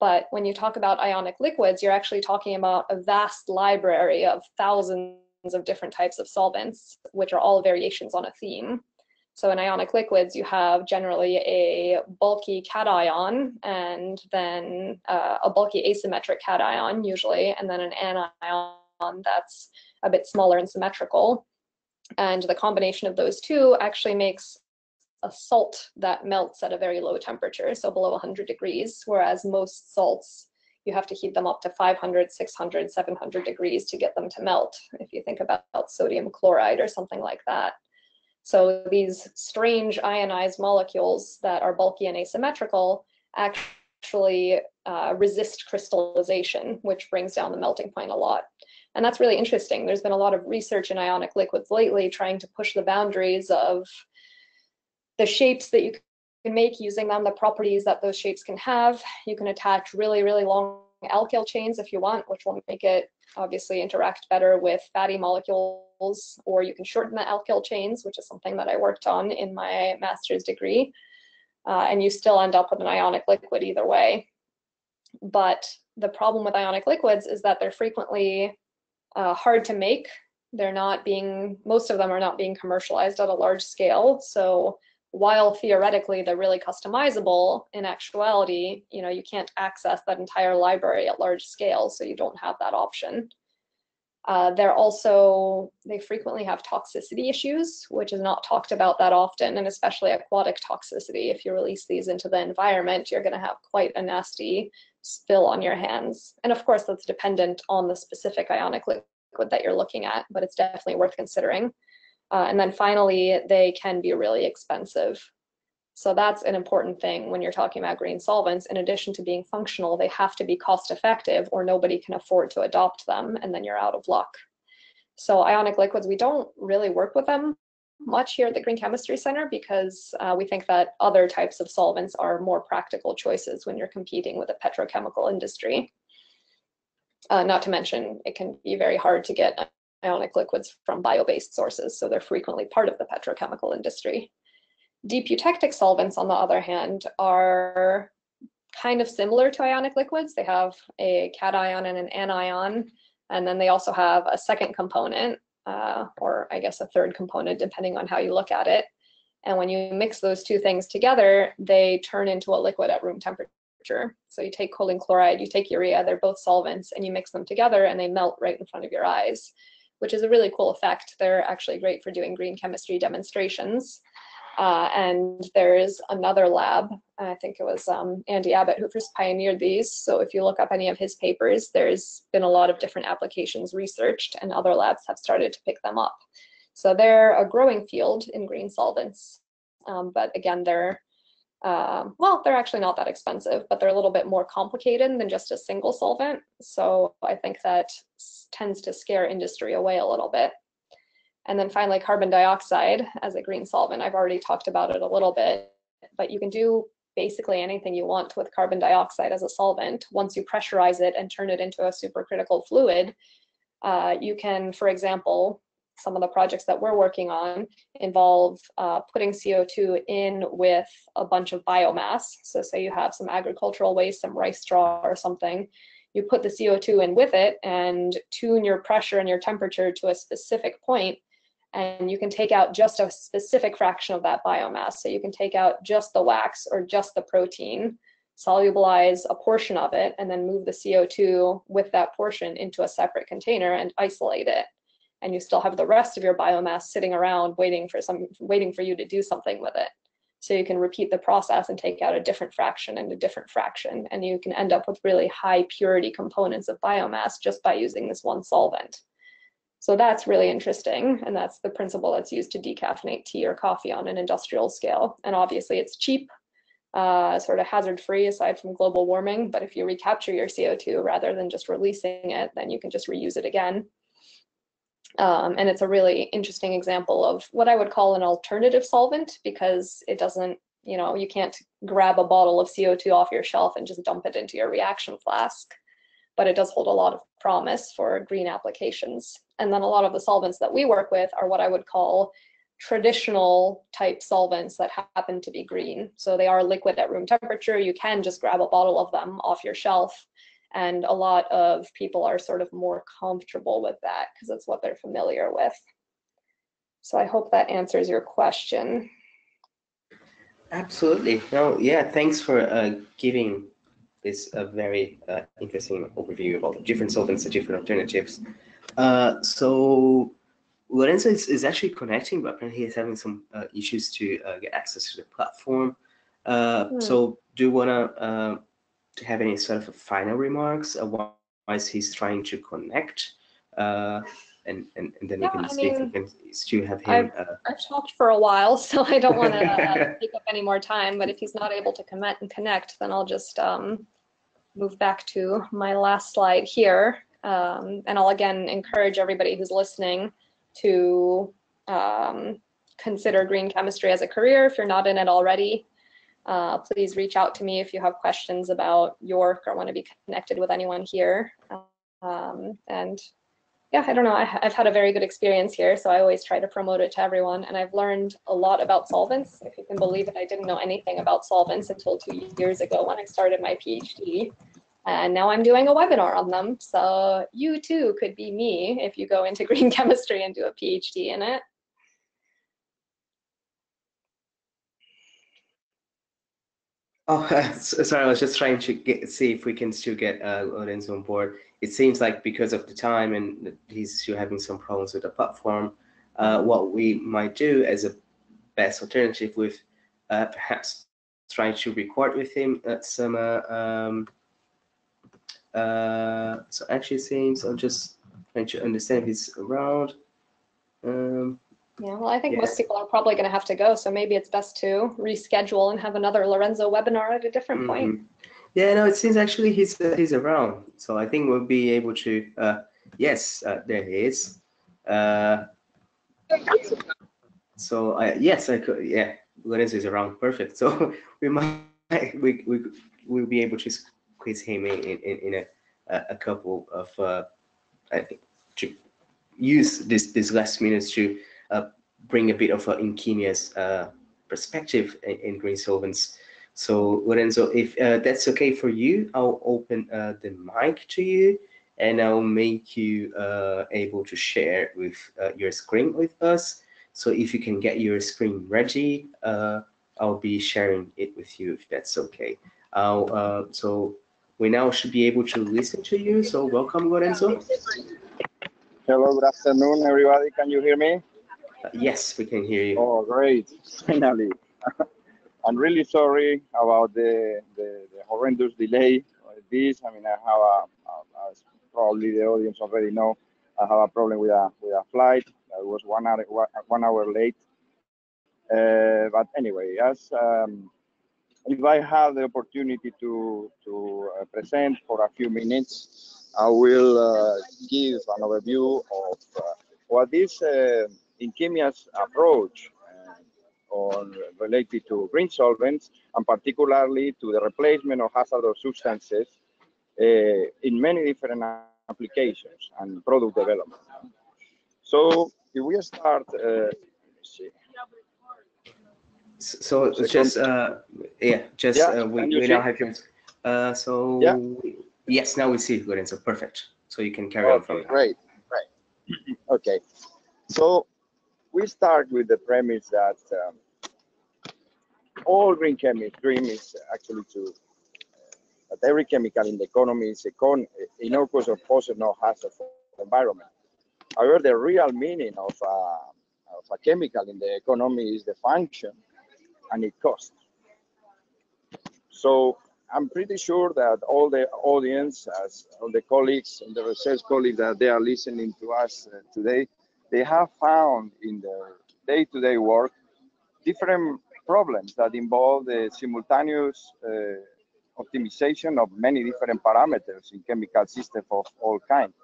But when you talk about ionic liquids, you're actually talking about a vast library of thousands of different types of solvents, which are all variations on a theme. So in ionic liquids, you have generally a bulky cation and then uh, a bulky asymmetric cation usually, and then an anion that's a bit smaller and symmetrical. And the combination of those two actually makes a salt that melts at a very low temperature, so below 100 degrees, whereas most salts, you have to heat them up to 500, 600, 700 degrees to get them to melt, if you think about sodium chloride or something like that. So these strange ionized molecules that are bulky and asymmetrical actually uh, resist crystallization, which brings down the melting point a lot. And that's really interesting. There's been a lot of research in ionic liquids lately trying to push the boundaries of the shapes that you can make using them, the properties that those shapes can have. You can attach really, really long alkyl chains if you want, which will make it obviously interact better with fatty molecules, or you can shorten the alkyl chains, which is something that I worked on in my master's degree. Uh, and you still end up with an ionic liquid either way. But the problem with ionic liquids is that they're frequently uh, hard to make. They're not being, most of them are not being commercialized at a large scale. So while theoretically they're really customizable, in actuality, you know, you can't access that entire library at large scale, so you don't have that option. Uh, they're also, they frequently have toxicity issues, which is not talked about that often, and especially aquatic toxicity. If you release these into the environment, you're gonna have quite a nasty spill on your hands. And of course, that's dependent on the specific ionic liquid that you're looking at, but it's definitely worth considering. Uh, and then finally, they can be really expensive. So that's an important thing when you're talking about green solvents. In addition to being functional, they have to be cost effective or nobody can afford to adopt them and then you're out of luck. So ionic liquids, we don't really work with them much here at the Green Chemistry Center because uh, we think that other types of solvents are more practical choices when you're competing with the petrochemical industry. Uh, not to mention, it can be very hard to get ionic liquids from bio-based sources, so they're frequently part of the petrochemical industry. Deep eutectic solvents, on the other hand, are kind of similar to ionic liquids. They have a cation and an anion, and then they also have a second component, uh, or I guess a third component, depending on how you look at it. And when you mix those two things together, they turn into a liquid at room temperature. So you take choline chloride, you take urea, they're both solvents, and you mix them together and they melt right in front of your eyes which is a really cool effect. They're actually great for doing green chemistry demonstrations. Uh, and there is another lab, I think it was um, Andy Abbott who first pioneered these. So if you look up any of his papers, there's been a lot of different applications researched and other labs have started to pick them up. So they're a growing field in green solvents. Um, but again, they're um, well, they're actually not that expensive, but they're a little bit more complicated than just a single solvent. So I think that tends to scare industry away a little bit. And then finally, carbon dioxide as a green solvent. I've already talked about it a little bit, but you can do basically anything you want with carbon dioxide as a solvent. Once you pressurize it and turn it into a supercritical fluid, uh, you can, for example, some of the projects that we're working on involve uh, putting CO2 in with a bunch of biomass. So say you have some agricultural waste, some rice straw or something, you put the CO2 in with it and tune your pressure and your temperature to a specific point and you can take out just a specific fraction of that biomass. So you can take out just the wax or just the protein, solubilize a portion of it, and then move the CO2 with that portion into a separate container and isolate it and you still have the rest of your biomass sitting around waiting for some waiting for you to do something with it. So you can repeat the process and take out a different fraction and a different fraction and you can end up with really high purity components of biomass just by using this one solvent. So that's really interesting and that's the principle that's used to decaffeinate tea or coffee on an industrial scale. And obviously it's cheap uh, sort of hazard free aside from global warming but if you recapture your CO2 rather than just releasing it then you can just reuse it again um, and it's a really interesting example of what I would call an alternative solvent because it doesn't, you know, you can't grab a bottle of CO2 off your shelf and just dump it into your reaction flask. But it does hold a lot of promise for green applications. And then a lot of the solvents that we work with are what I would call traditional type solvents that happen to be green. So they are liquid at room temperature. You can just grab a bottle of them off your shelf and a lot of people are sort of more comfortable with that because it's what they're familiar with. So I hope that answers your question. Absolutely. No, yeah, thanks for uh, giving this a very uh, interesting overview about the different solvents, the different alternatives. Uh, so Lorenzo is, is actually connecting, but apparently he's having some uh, issues to uh, get access to the platform. Mm. So do you want to have any sort of final remarks while he's trying to connect? and, and, and then yeah, we can I see mean, if we can still have him. I've, uh, I've talked for a while, [laughs] so I don't want to uh, [laughs] take up any more time. But if he's not able to connect and connect, then I'll just um, move back to my last slide here. Um, and I'll again encourage everybody who's listening to um, consider green chemistry as a career if you're not in it already. Uh, please reach out to me if you have questions about York or want to be connected with anyone here. Um, and yeah, I don't know. I, have had a very good experience here, so I always try to promote it to everyone. And I've learned a lot about solvents. If you can believe it, I didn't know anything about solvents until two years ago when I started my PhD. And now I'm doing a webinar on them. So you too could be me if you go into [laughs] green chemistry and do a PhD in it. Oh, [laughs] sorry, I was just trying to get, see if we can still get uh, Lorenzo on board it seems like because of the time and he's still having some problems with the platform, uh, what we might do as a best alternative with uh, perhaps trying to record with him at some uh, um, uh, so actually seems I'm just trying to understand if he's around. Um, yeah, well, I think yeah. most people are probably going to have to go, so maybe it's best to reschedule and have another Lorenzo webinar at a different mm -hmm. point. Yeah, no, it seems actually he's uh, he's around, so I think we'll be able to. Uh, yes, uh, there he is. Uh, so I yes, I could. Yeah, Lorenzo is around. Perfect. So [laughs] we might we we we'll be able to squeeze him in in, in a a couple of uh, I think to use this this last minutes to uh, bring a bit of an InKemia's uh, perspective in, in green solvents. So Lorenzo, if uh, that's okay for you, I'll open uh, the mic to you and I'll make you uh, able to share with uh, your screen with us. So if you can get your screen ready, uh, I'll be sharing it with you if that's okay. Uh, so we now should be able to listen to you. So welcome, Lorenzo. Hello, good afternoon, everybody. Can you hear me? [laughs] yes, we can hear you. Oh, great. [laughs] Finally. I'm really sorry about the, the, the horrendous delay this. I mean, I have a, a, as probably the audience already know, I have a problem with a with a flight. I was one hour one hour late. Uh, but anyway, as um, if I have the opportunity to to uh, present for a few minutes, I will uh, give an overview of uh, what is uh, InKemia's approach on related to green solvents and particularly to the replacement of hazardous substances uh, in many different applications and product development. So if we start, uh, see. So just uh, yeah, just yeah, uh, we, we now have uh, so yeah. yes, now we see Lorenzo. Perfect. So you can carry okay, on from there. Great, right. [clears throat] okay. So we start with the premise that um, all green chemists' dream is actually to uh, that every chemical in the economy is econ innocuous or poses no hazard for the environment. However, the real meaning of, uh, of a chemical in the economy is the function and it costs. So I'm pretty sure that all the audience, as all the colleagues and the research colleagues that they are listening to us uh, today, they have found in their day-to-day -day work different problems that involve the simultaneous uh, optimization of many different parameters in chemical systems of all kinds.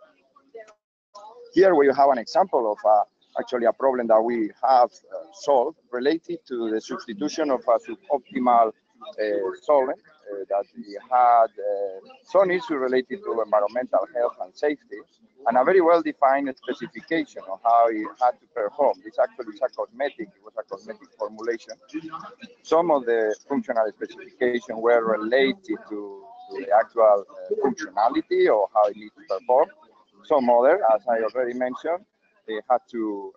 Here we have an example of uh, actually a problem that we have uh, solved related to the substitution of a suboptimal uh, solvent that we had uh, some issue related to environmental health and safety, and a very well-defined specification of how it had to perform. This actually is a cosmetic, it was a cosmetic formulation. Some of the functional specifications were related to, to the actual uh, functionality or how it needs to perform. Some other, as I already mentioned, they had to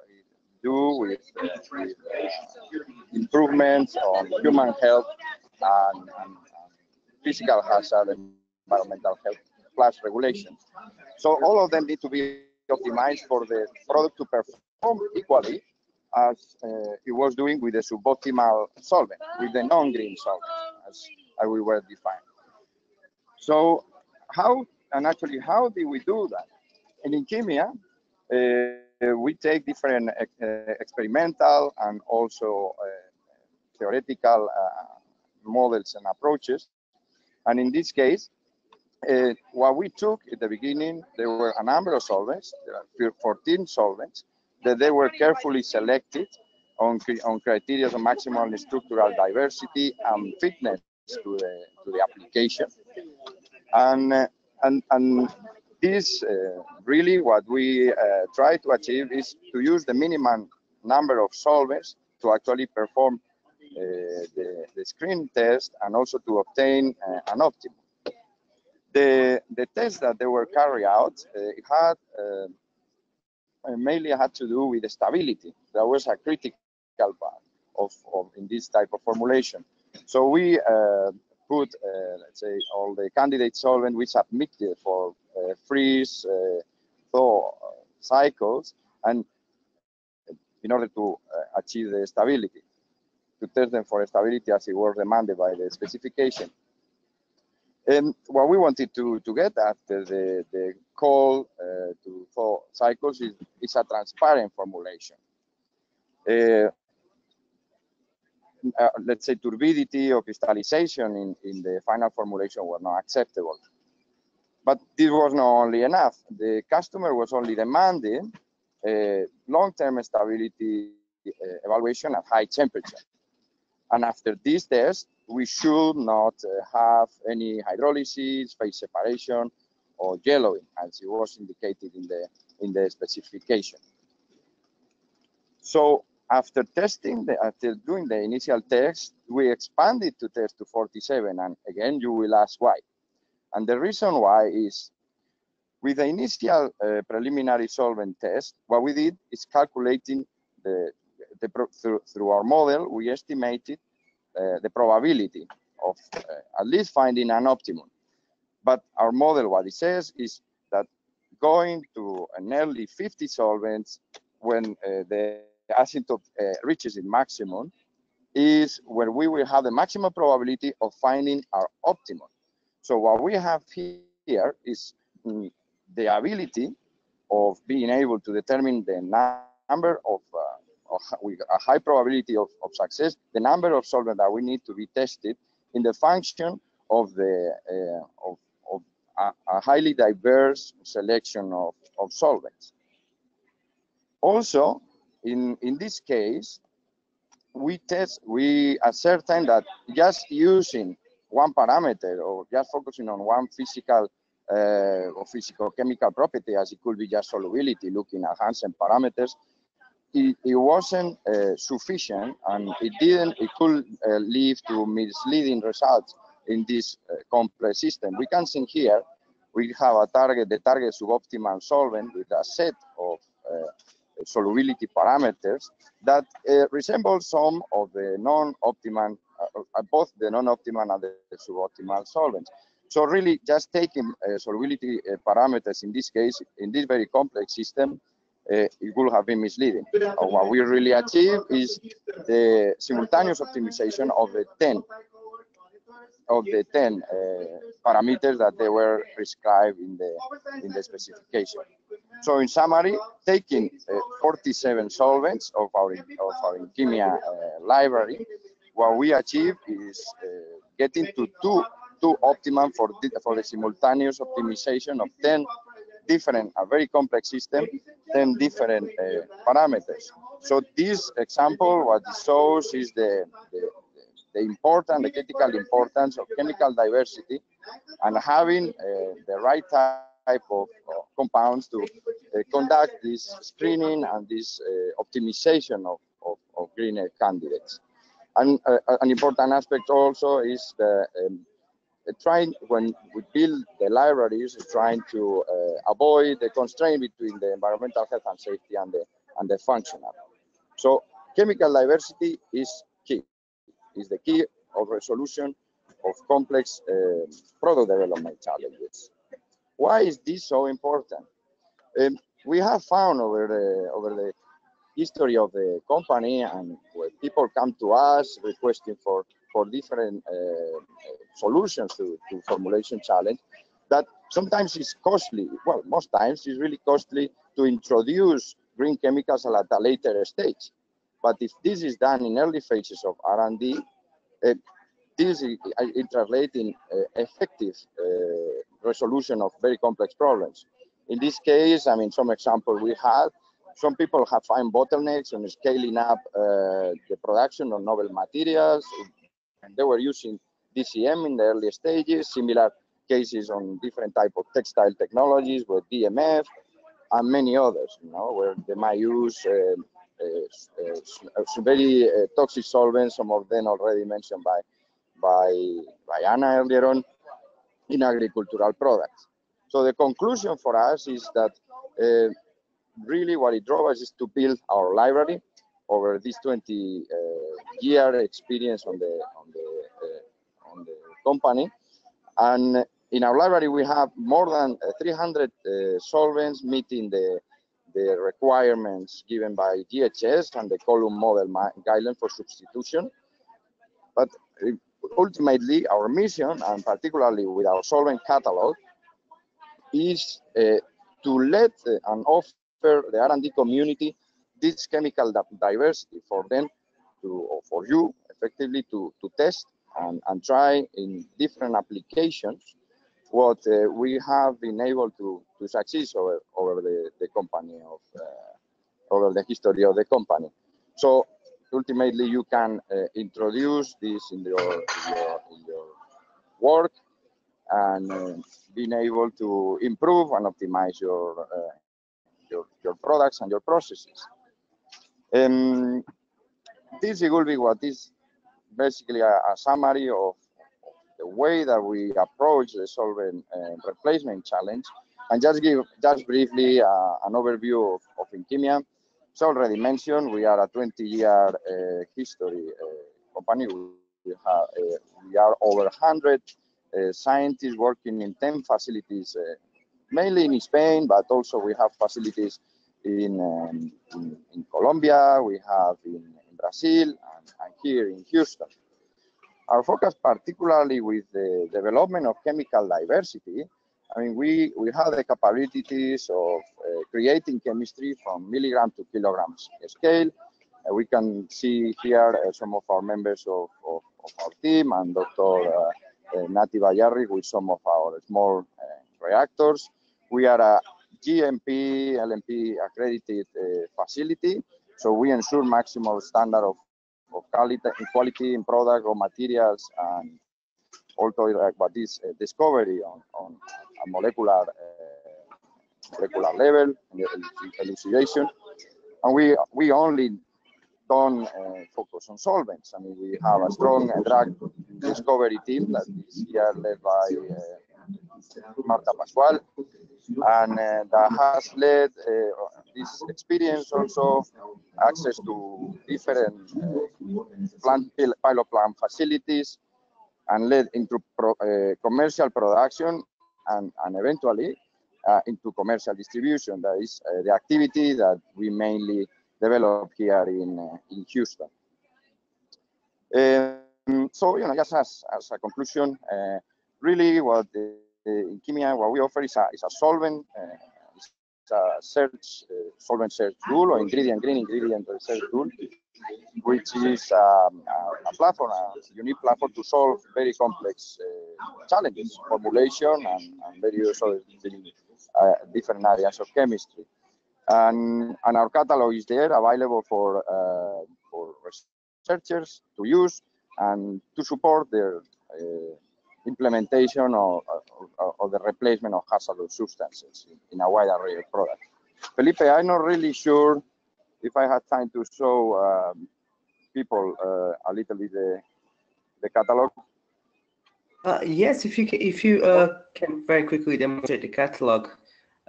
do with, uh, with uh, improvements on human health and, and, physical hazard and environmental health plus regulations. So all of them need to be optimized for the product to perform equally as uh, it was doing with the suboptimal solvent, with the non-green solvent, as, we were defined. So how, and actually how did we do that? And InKemia, uh, we take different uh, experimental and also uh, theoretical models and approaches. And in this case, uh, what we took at the beginning, there were a number of solvents, 14 solvents, that they were carefully selected on, on criteria of maximal structural diversity and fitness to the, to the application. And, uh, and, and this uh, really what we uh, try to achieve is to use the minimum number of solvents to actually perform the, the screen test and also to obtain uh, an optimum. The, the tests that they were carried out uh, had uh, mainly had to do with the stability. That was a critical part of, of in this type of formulation. So we put, let's say, all the candidate solvent we submitted for uh, freeze uh, thaw cycles and in order to uh, achieve the stability, to test them for stability as it was demanded by the specification. And what we wanted to, to get after the, the call uh, to thaw cycles is, is a transparent formulation. Uh, uh, let's say turbidity or crystallization in, in the final formulation were not acceptable. But this was not only enough. The customer was only demanding a long-term stability uh, evaluation at high temperature. And after this test, we should not uh, have any hydrolysis, phase separation, or yellowing, as it was indicated in the in the specification. So after testing, the, after doing the initial test, we expanded to test to 47, and again, you will ask why. And the reason why is with the initial uh, preliminary solvent test, what we did is calculating the, the through, through, our model, we estimated uh, the probability of uh, at least finding an optimum. But our model, what it says is that going to an early 50 solvents when uh, the asymptote reaches its maximum is where we will have the maximum probability of finding our optimum. So what we have here is mm, the ability of being able to determine the number of, uh, of with a high probability of, of success, the number of solvents that we need to be tested in the function of the uh, of, of a, a, highly diverse selection of, of solvents. Also, in in this case, we test we ascertain that just using one parameter or just focusing on one physical uh, or physical chemical property as it could be just solubility looking at Hansen parameters it, it wasn't uh, sufficient and it didn't it could uh, lead to misleading results in this uh, complex system we can see here we have a target the target suboptimal solvent with a set of uh, solubility parameters that uh, resemble some of the non-optimal uh, both the non-optimal and the suboptimal solvents. So really just taking solubility parameters in this case, in this very complex system, uh, it would have been misleading. what we really achieve is the simultaneous optimization of the 10 of the 10 uh, parameters that they were prescribed in the in the specification. So in summary, taking uh, 47 solvents of our of our uh, library what we achieve is getting to two two optimum for the, for the simultaneous optimization of 10 different, a very complex system, 10 different uh, parameters. So this example, what it shows is the, the, the important, the critical importance of chemical diversity and having uh, the right type of uh, compounds to uh, conduct this screening and this uh, optimization of, of, of greener candidates. And uh, an important aspect also is the um, trying when we build the libraries, trying to uh, avoid the constraint between the environmental health and safety and the and the functional. So chemical diversity is key, is the key of resolution of complex uh, product development challenges. Why is this so important? Um, we have found over the over the history of the company and where people come to us requesting for for different uh, solutions to, to formulation challenge that sometimes it's costly. Well most times it's really costly to introduce green chemicals at a later stage. But if this is done in early phases of r&d uh, this is translating uh, effective uh, resolution of very complex problems. In this case i mean some example we had some people have found bottlenecks on scaling up uh, the production of novel materials and they were using DCM in the early stages, similar cases on different type of textile technologies with DMF and many others, you know, where they might use uh, uh, uh, very uh, toxic solvents, some of them already mentioned by, by, by Anna earlier on, in agricultural products. So the conclusion for us is that uh, really what it drove us is to build our library over this 20 uh, year experience on the on the uh, on the company and in our library we have more than uh, 300 solvents meeting the the requirements given by GHS and the column model guideline for substitution. But ultimately, our mission, and particularly with our solvent catalog, is uh, to let and offer the R&D community this chemical diversity for them to, or for you, effectively to, to test and, and try in different applications what uh, we have been able to, to succeed over, over the, the company of, uh, over the history of the company. So ultimately you can uh, introduce this in your, your, in your work and uh, being able to improve and optimize your, uh, your, your products and your processes. Um, this will be what is basically a, a summary of the way that we approach the solvent uh, replacement challenge. And just give just briefly uh, an overview of, of InKemia. It's already mentioned, we are a 20-year uh, history uh, company. We, have, uh, we are over 100 uh, scientists working in 10 facilities, mainly in Spain, but also we have facilities in, um, in, in, Colombia, we have in, in Brazil, and, and here in Houston. Our focus, particularly with the development of chemical diversity, I mean, we, we have the capabilities of uh, creating chemistry from milligram to kilograms scale. Uh, we can see here uh, some of our members of, of, of our team and Dr. Uh, uh, Nati Bayarri with some of our small uh, reactors. We are a GMP, LMP accredited facility, so we ensure maximum standard of of quality, quality in product or materials and also like what is uh, discovery on, on a molecular uh, molecular level elucidation. And we we only don't uh, focus on solvents. I mean we have a strong drug discovery team that is here led by uh, marta pascual and uh, that has led uh, this experience also access to different uh, plant pilot plant facilities and led into pro, commercial production and, and eventually uh, into commercial distribution. That is uh, the activity that we mainly develop here in, uh, in Houston. Um, so, you know, just as, as a conclusion, really what the, the InKemia, what we offer is a, is a solvent a search uh, solvent search tool or ingredient green ingredient search tool, which is um, a, a, platform, a unique platform to solve very complex uh, challenges, formulation and, and various other uh, different areas of chemistry. And, and our catalog is there available for, uh, for researchers to use and to support their uh, implementation or, of, of, the replacement of hazardous substances in a wide array of products. Felipe, I'm not really sure if I had time to show um, people uh, a little bit the, the catalog. Uh, yes, if you can, if you uh, can very quickly demonstrate the catalog,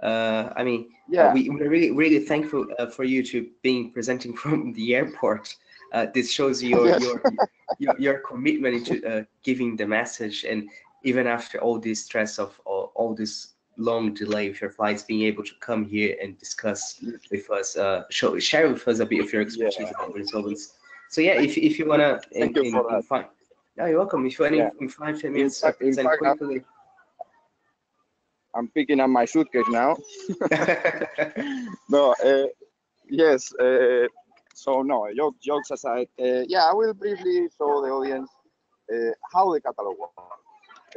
Uh, I mean, yeah, we, we're really really thankful uh, for you to being presenting [laughs] from the airport. Uh, this shows your, yes. your, your your commitment to uh, giving the message, and even after all this stress of all, all this long delay with your flights, being able to come here and discuss with us, uh, show, share with us a bit of your expertise yeah. about resolvents. So yeah, if, if you wanna, Thank in, you for in, in five, yeah, you're welcome. If you want yeah. in five ten minutes, in fact, quickly. I'm picking up my suitcase now. [laughs] [laughs] no, uh, yes. Uh, so no, jokes, jokes aside, uh, yeah, I will briefly show the audience uh, how the catalog works.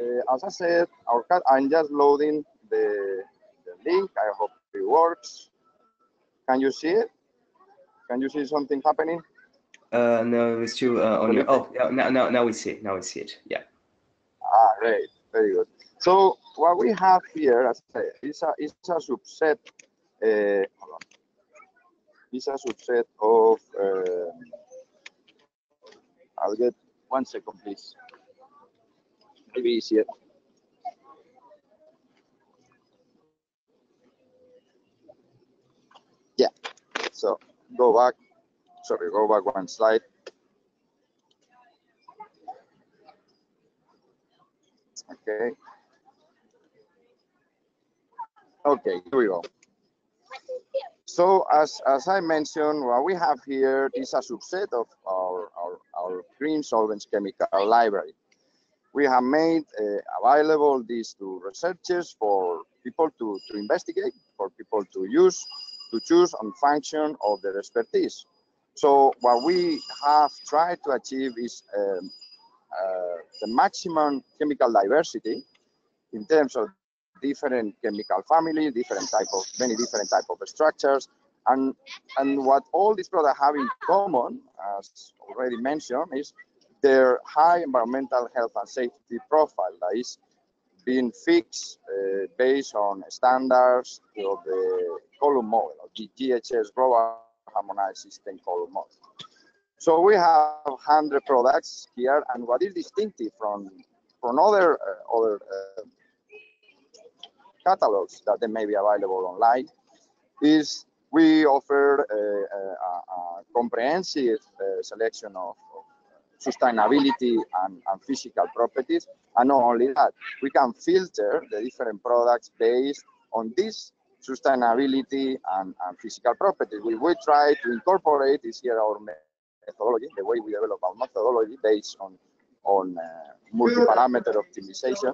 Uh, as I said, our cat, I'm just loading the, the link. I hope it works. Can you see it? Can you see something happening? Uh, no, it's still uh, on your. Oh, yeah, now, now, now we see it. Now we see it. Yeah. Ah, great. Very good. So what we have here as I say, is a is a subset. Uh, Is a subset of. Uh, I'll get one second, please. Maybe easier. Yeah. So go back sorry, go back one slide. Okay. Okay, here we go. So as, as I mentioned, what we have here is a subset of our, our, our green solvents chemical library. We have made uh, available these to researchers for people to, to investigate, for people to use, to choose on function of their expertise. So what we have tried to achieve is um, uh, the maximum chemical diversity in terms of different chemical family, different type of many different type of structures, and and what all these products have in common, as already mentioned, is their high environmental health and safety profile that is being fixed uh, based on standards of the column model, of the GHS global harmonized system called MOD. So we have 100 products here, and what is distinctive from from other uh, other uh, catalogs that they may be available online is we offer a, a, a comprehensive uh, selection of, of sustainability and, and, physical properties. And not only that, we can filter the different products based on this sustainability and, and physical properties. We will try to incorporate this here our methodology, the way we develop our methodology based on on uh, multi-parameter optimization.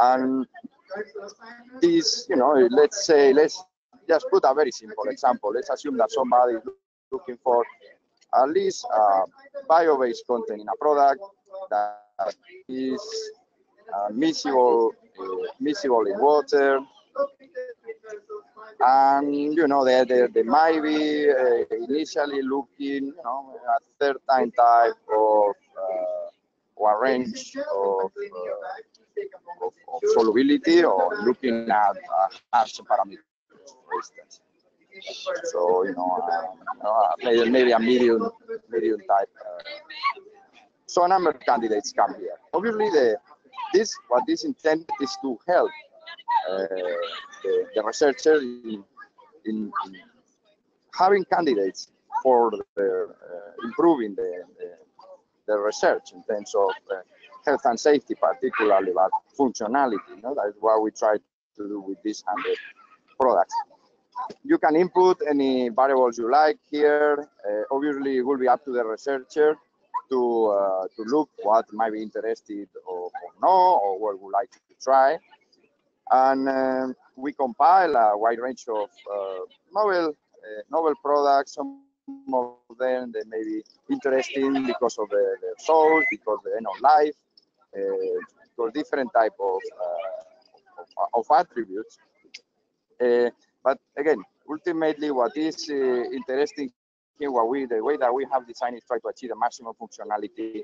And this, you know, let's say, let's just put a very simple example. Let's assume that somebody is looking for at least uh, bio-based content in a product that is uh, miscible, uh, miscible in water, and you know they, they, they might be uh, initially looking you know at certain type of uh, or range of, uh, of, of, solubility or looking at uh, hash parameters for instance. So you know, uh, maybe, maybe a medium medium type uh, so a number of candidates come here. Obviously the this what this intent is to help uh, the, the researcher in, in, in, having candidates for the, uh, improving the, the, the, research in terms of uh, health and safety, particularly, but functionality. You know, that is what we try to do with these 100 products. You can input any variables you like here. Uh, obviously, it will be up to the researcher to uh, to look what might be interested or, or no, or what would like to try and um, we compile a wide range of uh, novel uh, novel products. Some of them they may be interesting because of the, source, because the end of life, uh, different type of uh, of, of, attributes. Uh, but again, ultimately, what is interesting here, what we the way that we have designed is try to achieve the maximum functionality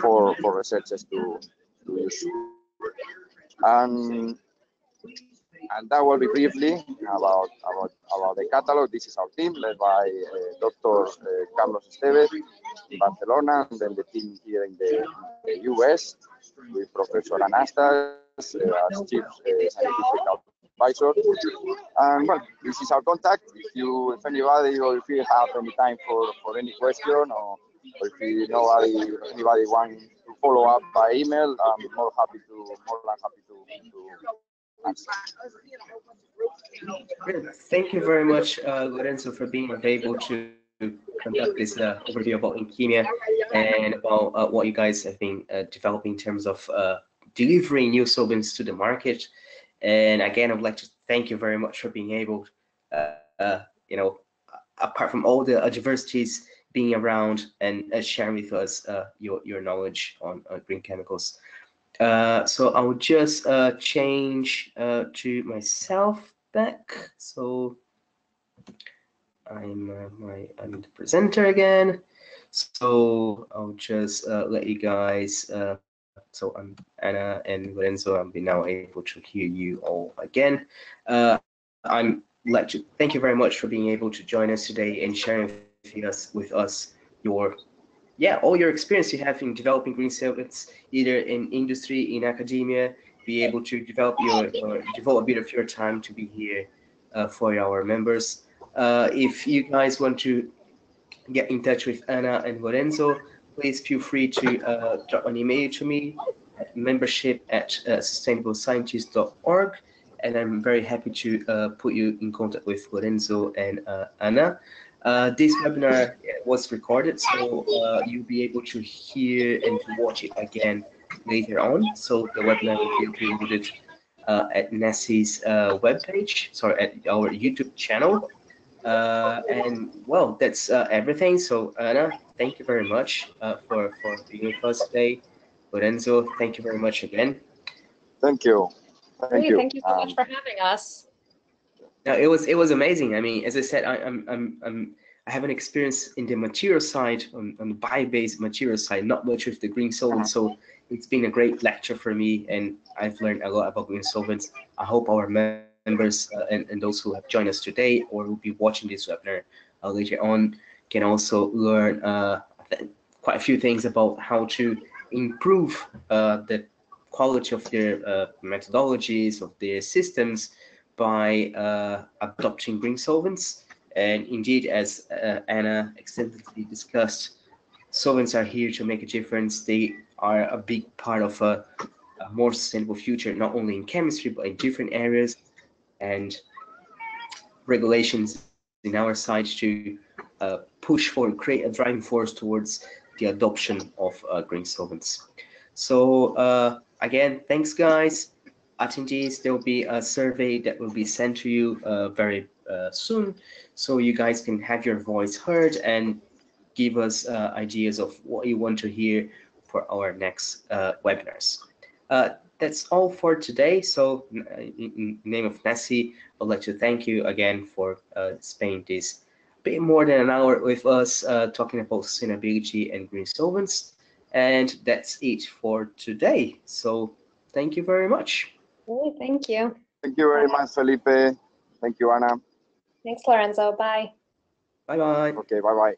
for for researchers to to use. And and that will be briefly about about about the catalog. This is our team led by uh, Dr. Uh, Carlos Estevez in Barcelona, and then the team here in the, the US with Professor Anastas uh, as chief uh, scientific advisor. And well, this is our contact. If you, if anybody, or if you have any time for, for any question, or, or if you know anybody, anybody want to follow up by email, I'm more happy to, more than happy to, to. Thank you very much, uh, Lorenzo, for being able to conduct this uh, overview about InKemia and about uh, what you guys have been uh, developing in terms of uh, delivering new solvents to the market. And again, I'd like to thank you very much for being able, uh, you know, apart from all the adversities being around and sharing with us your, your knowledge on green chemicals. So I'll just change to myself back. So I'm uh, my I'm the presenter again. So I'll just uh, let you guys. Uh, so I'm Anna and Lorenzo. I'm now able to hear you all again. Uh, I'm like to thank you very much for being able to join us today and sharing with us with us your yeah all your experience you have in developing green solvents either in industry in academia be able to develop your or devote a bit of your time to be here uh, for our members uh, if you guys want to get in touch with Anna and Lorenzo, please feel free to uh, drop an email to me at membership at uh, sustainablescientist.org. And I'm very happy to uh, put you in contact with Lorenzo and uh, Anna. Uh, this webinar was recorded, so uh, you'll be able to hear and to watch it again later on. So the webinar will be uploaded at NESSE's webpage, sorry, at our YouTube channel. Uh, and well, that's uh, everything. So Anna, thank you very much uh, for for being with us today. Lorenzo, thank you very much again. Thank you. Thank Great, you. Thank you so um, much for having us. No, it was it was amazing. I mean, as I said, I, I'm I'm I'm I have an experience in the material side, on, on the bio-based material side, not much with the green solvents. So it's been a great lecture for me, and I've learned a lot about green solvents. I hope our members uh, and, and those who have joined us today or will be watching this webinar uh, later on can also learn uh, quite a few things about how to improve uh, the quality of their uh, methodologies, of their systems by uh, adopting green solvents. And indeed, as Anna extensively discussed, solvents are here to make a difference. They are a big part of a, a more sustainable future, not only in chemistry, but in different areas and regulations in our side to uh, push for create a driving force towards the adoption of uh, green solvents. So uh, again, thanks guys. Attendees, there will be a survey that will be sent to you uh, very uh, soon, so you guys can have your voice heard and give us uh, ideas of what you want to hear for our next webinars that's all for today. So uh, in, name of NESSE, I'd like to thank you again for uh, spending this bit more than an hour with us uh, talking about sustainability and green solvents. And that's it for today. So thank you very much. Thank you. Thank you very much, Felipe. Thank you, Anna. Thanks, Lorenzo. Bye. Bye-bye. Okay, bye-bye.